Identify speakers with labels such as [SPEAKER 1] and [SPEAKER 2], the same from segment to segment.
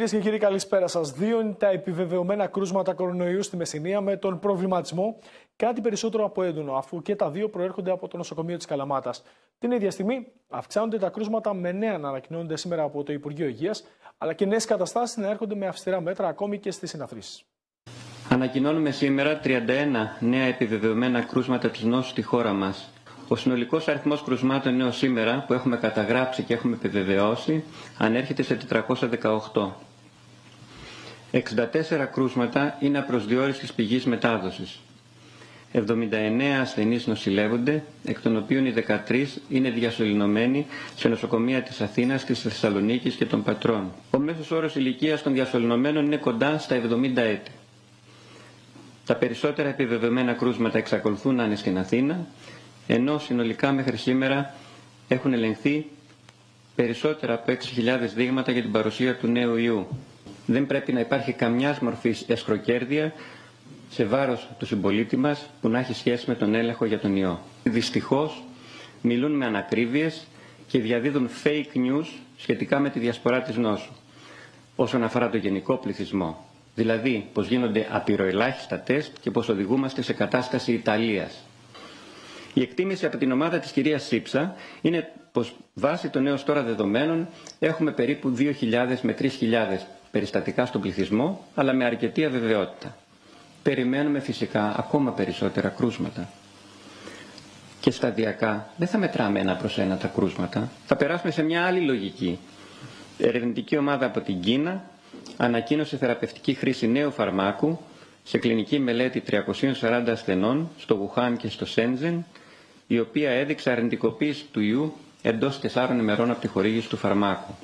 [SPEAKER 1] Κυρίες και κύριοι, καλησπέρα σας. Δύο είναι τα επιβεβαιωμένα κρούσματα κορονοϊού στη Μεσσηνία με τον προβληματισμό κάτι περισσότερο από έντονο, αφού και τα δύο προέρχονται από το νοσοκομείο της Καλαμάτας. Την ίδια στιγμή αυξάνονται τα κρούσματα με νέα να ανακοινώνονται σήμερα από το Υπουργείο Υγείας, αλλά και νέες καταστάσεις να έρχονται με αυστηρά μέτρα ακόμη και στις συναθρήσεις.
[SPEAKER 2] Ανακοινώνουμε σήμερα 31 νέα επιβεβαιωμένα κρούσματα της νόσου στη χώρα μας. Ο συνολικός αριθμός κρουσμάτων έως σήμερα που έχουμε καταγράψει και έχουμε επιβεβαιώσει ανέρχεται σε 418. 64 κρούσματα είναι απροσδιόριστης πηγής μετάδοσης. 79 ασθενείς νοσηλεύονται, εκ των οποίων οι 13 είναι διασωληνωμένοι σε νοσοκομεία της Αθήνας, της Θεσσαλονίκης και των Πατρών. Ο μέσος όρος ηλικίας των διασωληνωμένων είναι κοντά στα 70 έτη. Τα περισσότερα επιβεβαιωμένα κρούσματα εξακολουθούν να είναι στην Αθήνα, ενώ συνολικά μέχρι σήμερα έχουν ελεγχθεί περισσότερα από 6.000 δείγματα για την παρουσία του νέου ιού. Δεν πρέπει να υπάρχει καμιάς μορφής εσχροκέρδεια σε βάρος του συμπολίτη μας που να έχει σχέση με τον έλεγχο για τον ιό. Δυστυχώς μιλούν με ανακρίβειες και διαδίδουν fake news σχετικά με τη διασπορά της νόσου όσον αφορά το γενικό πληθυσμό. Δηλαδή πως γίνονται απειροελάχιστα τεστ και πως οδηγούμαστε σε κατάσταση Ιταλίας. Η εκτίμηση από την ομάδα της κυρίας Σίψα είναι πως βάσει των έως τώρα δεδομένων έχουμε περίπου 2.000 με 3.000 περιστατικά στον πληθυσμό, αλλά με αρκετή αβεβαιότητα. Περιμένουμε φυσικά ακόμα περισσότερα κρούσματα. Και σταδιακά δεν θα μετράμε ένα προς ένα τα κρούσματα. Θα περάσουμε σε μια άλλη λογική. Ερευνητική ομάδα από την Κίνα ανακοίνωσε θεραπευτική χρήση νέου φαρμάκου σε κλινική μελέτη 340 ασθενών στο Γουχάν και στο Σέντζεν η οποία έδειξε αρνητικοποίηση του ιού εντός 4 ημερών από τη χορήγηση του φαρμάκου.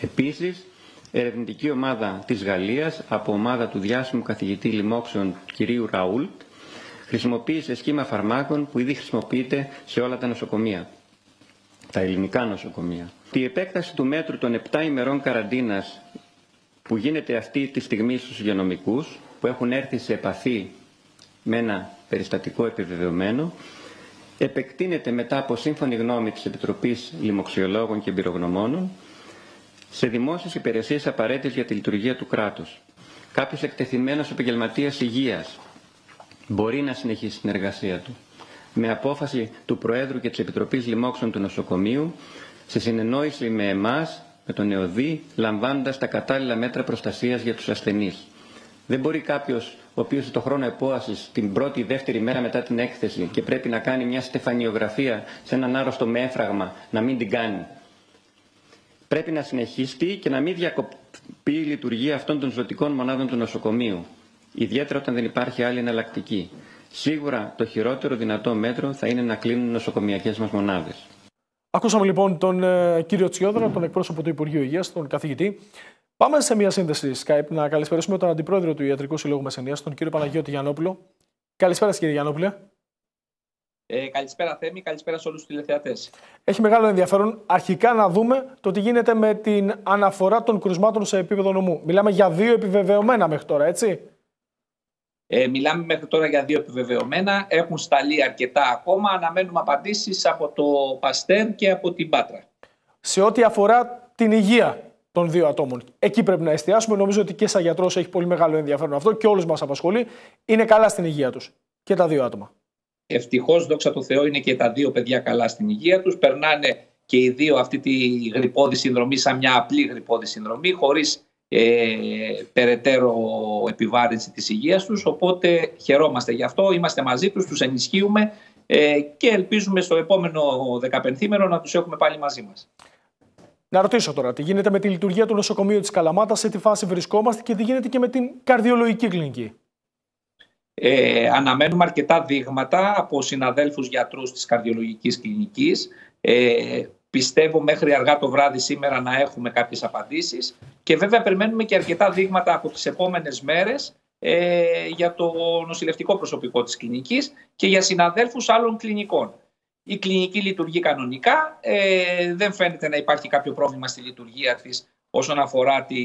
[SPEAKER 2] Επίσης, ερευνητική ομάδα της Γαλλίας από ομάδα του διάσημου καθηγητή λοιμόξεων κυρίου Ραούλτ χρησιμοποίησε σχήμα φαρμάκων που ήδη χρησιμοποιείται σε όλα τα νοσοκομεία, τα ελληνικά νοσοκομεία. Η επέκταση του μέτρου των 7 ημερών καραντίνας που γίνεται αυτή τη στιγμή στους υγειονομικούς που έχουν έρθει σε επαφή με ένα περιστατικό επιβεβαιωμένο επεκτείνεται μετά από σύμφωνη γνώμη της Επιτροπής Λοιμοξιολόγων και Εμπειρογνωμόνων σε δημόσιες υπηρεσίες απαραίτητες για τη λειτουργία του κράτους. Κάποιος εκτεθειμένος επαγγελματίας υγείας μπορεί να συνεχίσει την εργασία του με απόφαση του Προέδρου και της Επιτροπής Λοιμόξεων του Νοσοκομείου σε συνεννόηση με εμάς, με τον ΕΟΔΗ, λαμβάνοντας τα κατάλληλα μέτρα προστασίας για τους ασθενείς. Δεν μπορεί κάποιος, ο οποίος το χρόνο επόασης την πρώτη ή δεύτερη μέρα μετά την έκθεση και πρέπει να κάνει μια στεφανιογραφία σε έναν άρρωστο με έφραγμα, να μην την κάνει. Πρέπει να συνεχίσει και να μην διακοπεί η λειτουργία αυτών των ζωτικών μονάδων του νοσοκομείου. Ιδιαίτερα όταν δεν υπάρχει άλλη εναλλακτική. Σίγουρα το χειρότερο δυνατό μέτρο θα είναι να κλείνουν οι νοσοκομιακές μας μονάδες.
[SPEAKER 1] Ακούσαμε λοιπόν τον ε, κύριο Τσιόδρα, τον εκπρόσωπο του Υπουργείου Υγείας, τον καθηγητή. Πάμε σε μια σύνδεση Skype να καλησπερίσουμε τον Αντιπρόεδρο του Ιατρικού Συλλόγου Μεσενίας, τον κύριο Παναγιώτη Γιαννόπουλο. Καλησπέρα κύριε Γιαννόπουλε.
[SPEAKER 3] Ε, καλησπέρα Θέμη, καλησπέρα σε όλους τους τηλεθεατές.
[SPEAKER 1] Έχει μεγάλο ενδιαφέρον αρχικά να δούμε το τι γίνεται με την αναφορά των κρουσμάτων σε επίπεδο νομού. Μιλάμε για δύο επιβεβαιωμένα μέχρι τώρα, έτσι;
[SPEAKER 3] Ε, μιλάμε μέχρι τώρα για δύο επιβεβαιωμένα. Έχουν σταλεί αρκετά ακόμα. Αναμένουμε απαντήσεις από το Παστέρ και από την Πάτρα.
[SPEAKER 1] Σε ό,τι αφορά την υγεία, των δύο ατόμων. Εκεί πρέπει να εστιάσουμε. Νομίζω ότι και σαν γιατρός έχει πολύ μεγάλο ενδιαφέρον αυτό και όλους μας απασχολεί. Είναι καλά στην υγεία τους και τα δύο άτομα.
[SPEAKER 3] Ευτυχώς, δόξα τω Θεώ, είναι και τα δύο παιδιά καλά στην υγεία τους. Περνάνε και οι δύο αυτή τη γρυπόδη συνδρομή σαν μια απλή γρυπόδη συνδρομή, χωρίς ε, περαιτέρω επιβάρυνση της υγείας τους. Οπότε χαιρόμαστε γι' αυτό, είμαστε μαζί τους, τους ενισχύουμε ε, και ελπίζουμε στο επόμενο 15 να τους έχουμε πάλι μαζί μας.
[SPEAKER 1] Να ρωτήσω τώρα, τι γίνεται με τη λειτουργία του νοσοκομείου της Καλαμάτας, σε τι φάση βρισκόμαστε και τι γίνεται και με την καρδιολογική κλινική;
[SPEAKER 3] Ε, αναμένουμε αρκετά δείγματα από συναδέλφους γιατρούς της καρδιολογικής κλινικής. Ε, πιστεύω μέχρι αργά το βράδυ σήμερα να έχουμε κάποιες απαντήσεις και βέβαια περιμένουμε και αρκετά δείγματα από τις επόμενες μέρες ε, για το νοσηλευτικό προσωπικό της κλινικής και για συναδέλφους άλλων κλινικών. Η κλινική λειτουργεί κανονικά, ε, δεν φαίνεται να υπάρχει κάποιο πρόβλημα στη λειτουργία της όσον αφορά τη,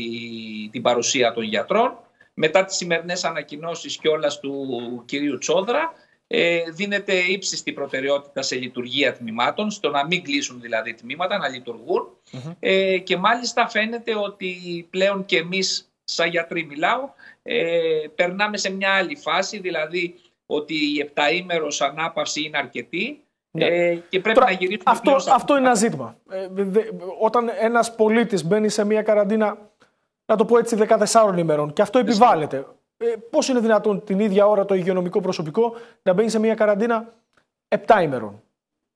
[SPEAKER 3] την παρουσία των γιατρών. Μετά τις σημερινές ανακοινώσεις κιόλας του κυρίου Τσόδρα, ε, δίνεται ύψιστη προτεραιότητα σε λειτουργία τμήματων, στο να μην κλείσουν δηλαδή τμήματα, να λειτουργούν. Ε, και μάλιστα φαίνεται ότι πλέον και εμείς σαν γιατροί μιλάω, ε, περνάμε σε μια άλλη φάση, δηλαδή ότι η επταήμερος ανάπαυση είναι αρκετή ναι. ε, και πρέπει να γυρίσουμε
[SPEAKER 1] αυτό, αυτό είναι ένα ζήτημα. Ε, όταν ένας πολίτης μπαίνει σε μια καραντίνα, να το πω έτσι, 14 ημερών και αυτό επιβάλλεται. Ε, Πώς είναι δυνατόν την ίδια ώρα το υγειονομικό προσωπικό να μπαίνει σε μια καραντίνα 7 ημερών;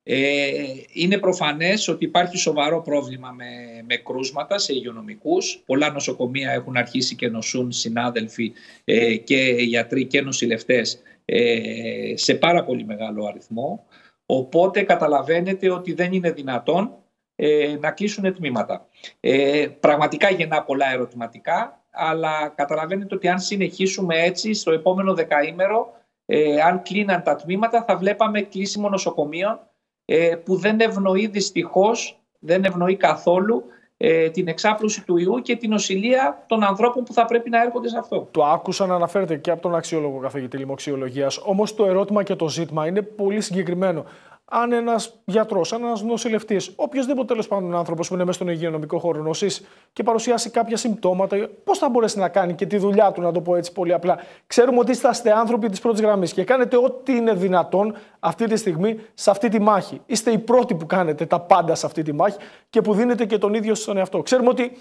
[SPEAKER 3] Ε, είναι προφανές ότι υπάρχει σοβαρό πρόβλημα με, με κρούσματα σε υγειονομικούς. Πολλά νοσοκομεία έχουν αρχίσει και νοσούν συνάδελφοι ε, και γιατροί και νοσηλευτές ε, σε πάρα πολύ μεγάλο αριθμό. Οπότε καταλαβαίνετε ότι δεν είναι δυνατόν ε, να κλείσουν τμήματα. Ε, πραγματικά γεννά πολλά ερωτηματικά, αλλά καταλαβαίνετε ότι αν συνεχίσουμε έτσι στο επόμενο δεκαήμερο, ε, αν κλείναν τα τμήματα θα βλέπαμε κλείσιμο νοσοκομείων ε, που δεν ευνοεί δυστυχώς, δεν ευνοεί καθόλου ε, την εξάπλωση του ιού και την οσυλία των ανθρώπων που θα πρέπει να έρχονται σε αυτό.
[SPEAKER 1] Το άκουσα να αναφέρεται και από τον αξιόλογο καθηγητή λοιμοξιολογίας. Όμως το ερώτημα και το ζήτημα είναι πολύ συγκεκριμένο αν ένας γιατρός, αν ένας νοσηλευτής, οποιοδήποτε τέλος πάντων άνθρωπος που είναι μέσα στον υγειονομικό χώρο νοσήσει και παρουσιάσει κάποια συμπτώματα, πώς θα μπορέσει να κάνει και τη δουλειά του, να το πω έτσι πολύ απλά. Ξέρουμε ότι είστε άνθρωποι της πρώτης γραμμής και κάνετε ό,τι είναι δυνατόν αυτή τη στιγμή σε αυτή τη μάχη. Είστε οι πρώτοι που κάνετε τα πάντα σε αυτή τη μάχη και που δίνετε και τον ίδιο στον εαυτό. Ξέρουμε ότι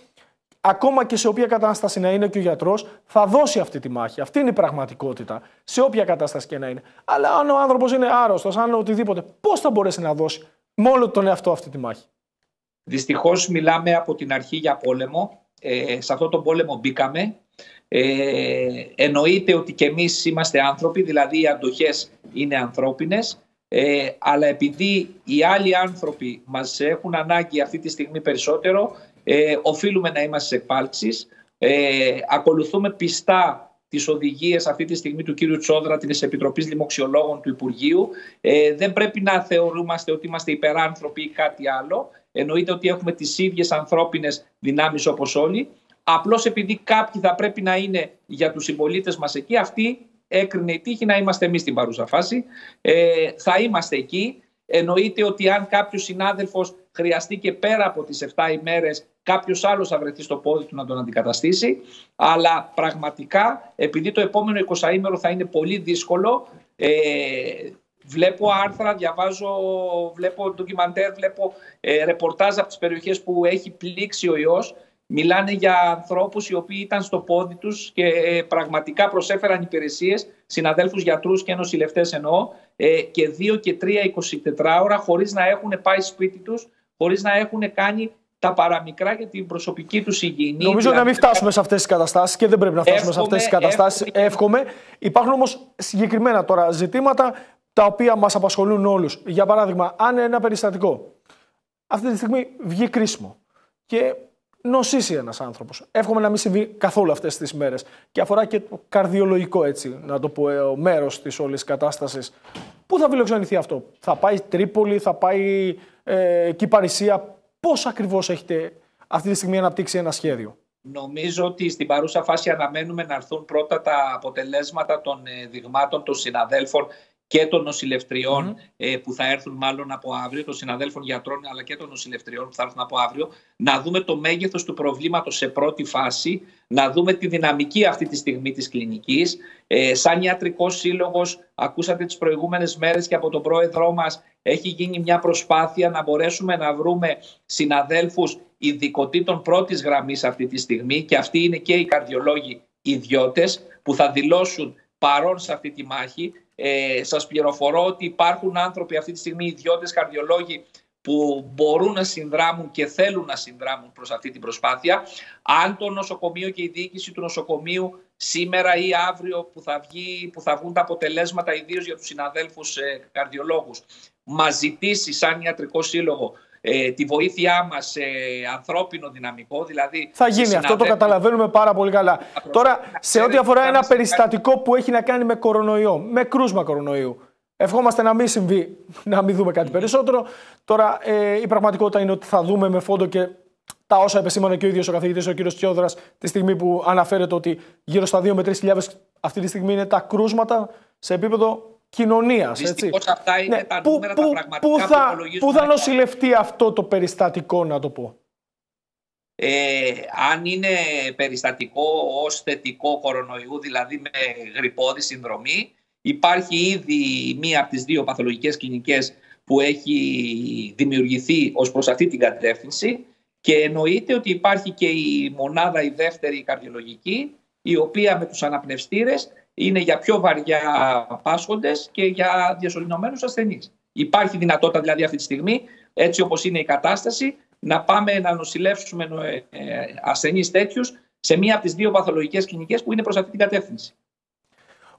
[SPEAKER 1] ακόμα και σε όποια κατάσταση να είναι και ο γιατρός, θα δώσει αυτή τη μάχη. Αυτή είναι η πραγματικότητα. Σε όποια κατάσταση και να είναι. Αλλά αν ο άνθρωπος είναι άρρωστος, αν οτιδήποτε, πώς θα μπορέσει να δώσει μόνο τον εαυτό αυτή τη μάχη;
[SPEAKER 3] Δυστυχώς μιλάμε από την αρχή για πόλεμο. Ε, σε αυτό τον πόλεμο μπήκαμε. Ε, εννοείται ότι και εμείς είμαστε άνθρωποι, δηλαδή οι αντοχές είναι ανθρώπινες, ε, αλλά επειδή οι άλλοι άνθρωποι μας έχουν ανάγκη αυτή τη στιγμή περισσότερο, ε, οφείλουμε να είμαστε σε εκπάλξεις. Ε, ακολουθούμε πιστά τις οδηγίες αυτή τη στιγμή του κύριου Τσόδρα, της Επιτροπής Λοιμοξιολόγων του Υπουργείου. Ε, δεν πρέπει να θεωρούμαστε ότι είμαστε υπεράνθρωποι ή κάτι άλλο. Εννοείται ότι έχουμε τις ίδιες ανθρώπινες δυνάμεις όπως όλοι. Απλώς επειδή κάποιοι θα πρέπει να είναι για τους συμπολίτες μας εκεί, αυτή έκρινε η τύχη να είμαστε εμείς στην παρούσα φάση. Ε, θα είμαστε εκεί. Εννοείται ότι αν κάποιος συνάδελφος χρειαστεί και πέρα από τις 7 ημέρες κάποιος άλλος θα βρεθεί στο πόδι του να τον αντικαταστήσει. Αλλά πραγματικά, επειδή το επόμενο 20 ημέρο θα είναι πολύ δύσκολο, ε, βλέπω άρθρα, διαβάζω, βλέπω ντοκιμαντέρ, βλέπω ε, ρεπορτάζ από τις περιοχές που έχει πλήξει ο ιός. Μιλάνε για ανθρώπους οι οποίοι ήταν στο πόδι τους και ε, πραγματικά προσέφεραν υπηρεσίες, συναδέλφους γιατρούς και νοσηλευτές εννοώ, ε, και δύο και τρία 24 ώρα χωρίς να έχουν πάει σπίτι τους, χωρίς να έχουν κάνει τα παραμικρά για την προσωπική τους υγιεινή.
[SPEAKER 1] Νομίζω ότι να μην φτάσουμε σε αυτές τις καταστάσεις και δεν πρέπει να φτάσουμε εύχομαι, σε αυτές τις καταστάσεις. Εύχομαι. Υπάρχουν όμως συγκεκριμένα τώρα ζητήματα τα οποία μας απασχολούν όλους. Για παράδειγμα, αν ένα περιστατικό αυτή τη στιγμή βγει κρίσιμο και νοσήσει ένας άνθρωπος. Εύχομαι να μην συμβεί καθόλου αυτές τις μέρες. Και αφορά και το καρδιολογικό, έτσι, να το πω, ε, μέρος της όλης κατάστασης. Πού θα φιλοξενηθεί αυτό, Θα πάει Τρίπολη, θα πάει ε, Κυπαρισία, Πώς ακριβώς έχετε αυτή τη στιγμή αναπτύξει ένα σχέδιο;
[SPEAKER 3] Νομίζω ότι στην παρούσα φάση αναμένουμε να έρθουν πρώτα τα αποτελέσματα των ε, δειγμάτων των συναδέλφων και των νοσηλευτριών ε, που θα έρθουν μάλλον από αύριο, των συναδέλφων γιατρών αλλά και των νοσηλευτριών που θα έρθουν από αύριο, να δούμε το μέγεθος του προβλήματος σε πρώτη φάση, να δούμε τη δυναμική αυτή τη στιγμή της κλινικής. Ε, σαν ιατρικός σύλλογος, ακούσατε τις προηγούμενες μέρες και από τον πρόεδρό μας, έχει γίνει μια προσπάθεια να μπορέσουμε να βρούμε συναδέλφους ειδικοτήτων πρώτης γραμμής αυτή τη στιγμή και αυτοί είναι και οι καρδιολόγοι ιδιώτες που θα δηλώσουν παρόν σε αυτή τη μάχη ε, σας πληροφορώ ότι υπάρχουν άνθρωποι αυτή τη στιγμή, ιδιώτες καρδιολόγοι, που μπορούν να συνδράμουν και θέλουν να συνδράμουν προς αυτή την προσπάθεια. Αν το νοσοκομείο και η διοίκηση του νοσοκομείου σήμερα ή αύριο που θα, βγει, που θα βγουν τα αποτελέσματα ιδίως για τους συναδέλφους ε, καρδιολόγους μας ζητήσει σαν ιατρικό σύλλογο ε, τη βοήθειά μας σε ανθρώπινο δυναμικό. Δηλαδή
[SPEAKER 1] θα γίνει αυτό, το καταλαβαίνουμε πάρα πολύ καλά. Τώρα, σε ό,τι αφορά ένα περιστατικό που έχει να κάνει με κορονοϊό, με κρούσμα κορονοϊού. Ευχόμαστε να μην συμβεί, να μην δούμε κάτι περισσότερο. Τώρα, ε, η πραγματικότητα είναι ότι θα δούμε με φόντο και τα όσα επεσήμανε και ο ίδιος ο καθηγητής, ο κύριος Τσιόδρας, τη στιγμή που αναφέρεται ότι γύρω στα 2 με 3 χιλιάδες αυτή τη στιγμή είναι τα κρούσματα σε επίπεδο κοινωνίας.
[SPEAKER 3] Δυστυχώς αυτά είναι
[SPEAKER 1] ναι,
[SPEAKER 3] τα
[SPEAKER 1] πού,
[SPEAKER 3] νούμερα
[SPEAKER 1] πού,
[SPEAKER 3] τα πραγματικά
[SPEAKER 1] πού θα,
[SPEAKER 3] που
[SPEAKER 1] πού θα νοσηλευτεί αυτό το περιστατικό, να το πω;
[SPEAKER 3] Ε, αν είναι περιστατικό ως θετικό κορονοϊού, δηλαδή με γρυπόδη συνδρομή, υπάρχει ήδη μία από τις δύο παθολογικές κλινικές που έχει δημιουργηθεί ως προς αυτή την κατεύθυνση και εννοείται ότι υπάρχει και η μονάδα η δεύτερη καρδιολογική η οποία με τους αναπνευστήρες είναι για πιο βαριά πάσχοντες και για διασωληνωμένους ασθενείς. Υπάρχει δυνατότητα δηλαδή αυτή τη στιγμή, έτσι όπως είναι η κατάσταση, να πάμε να νοσηλεύσουμε ε, ε, ασθενείς τέτοιους σε μία από τις δύο παθολογικές κλινικές που είναι προς αυτή την κατεύθυνση.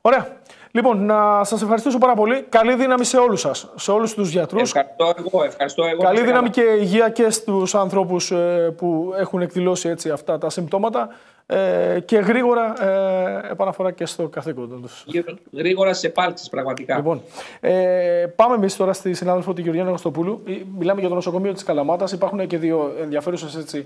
[SPEAKER 1] Ωραία. Λοιπόν, να σας ευχαριστήσω πάρα πολύ. Καλή δύναμη σε όλους σας, σε όλους τους γιατρούς.
[SPEAKER 3] Ευχαριστώ εγώ. Ευχαριστώ εγώ
[SPEAKER 1] Καλή δύναμη και υγεία και στους ανθρώπους ε, που έχουν εκδηλώσει έτσι αυτά τα συμπτώματα. Ε, και γρήγορα ε, επαναφορά και στο καθήκον του.
[SPEAKER 3] Γρήγορα σε επάλξει, πραγματικά.
[SPEAKER 1] Λοιπόν, ε, πάμε εμείς τώρα στη συνάδελφο τη Γεωργία Νεγοστοπούλου. Ε, μιλάμε για το νοσοκομείο της Καλαμάτας. Υπάρχουν και δύο ενδιαφέρουσες έτσι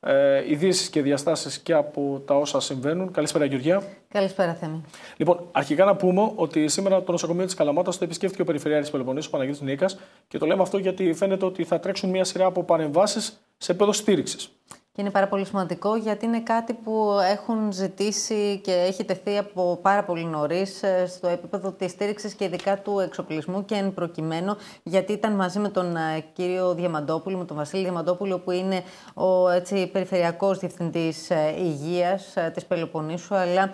[SPEAKER 1] ε, ειδήσεις και διαστάσεις και από τα όσα συμβαίνουν. Καλησπέρα, Γεωργία.
[SPEAKER 4] Καλησπέρα, Θέμη.
[SPEAKER 1] Λοιπόν, αρχικά να πούμε ότι σήμερα το νοσοκομείο της Καλαμάτας το επισκέφθηκε ο Περιφερειάρχη Πελοποννήσου, Παναγιώτη Νίκας, και το λέμε αυτό γιατί φαίνεται ότι θα τρέξουν μια σειρά από παρεμβάσεις σε επίπεδο στήριξης.
[SPEAKER 4] Και είναι πάρα πολύ σημαντικό γιατί είναι κάτι που έχουν ζητήσει και έχει τεθεί από πάρα πολύ νωρίς ε, στο επίπεδο της στήριξης και ειδικά του εξοπλισμού και εν προκειμένου, γιατί ήταν μαζί με τον ε, κύριο Διαμαντόπουλο, με τον Βασίλη Διαμαντόπουλο, που είναι ο έτσι, περιφερειακός διευθυντής ε, υγείας της Πελοποννήσου, αλλά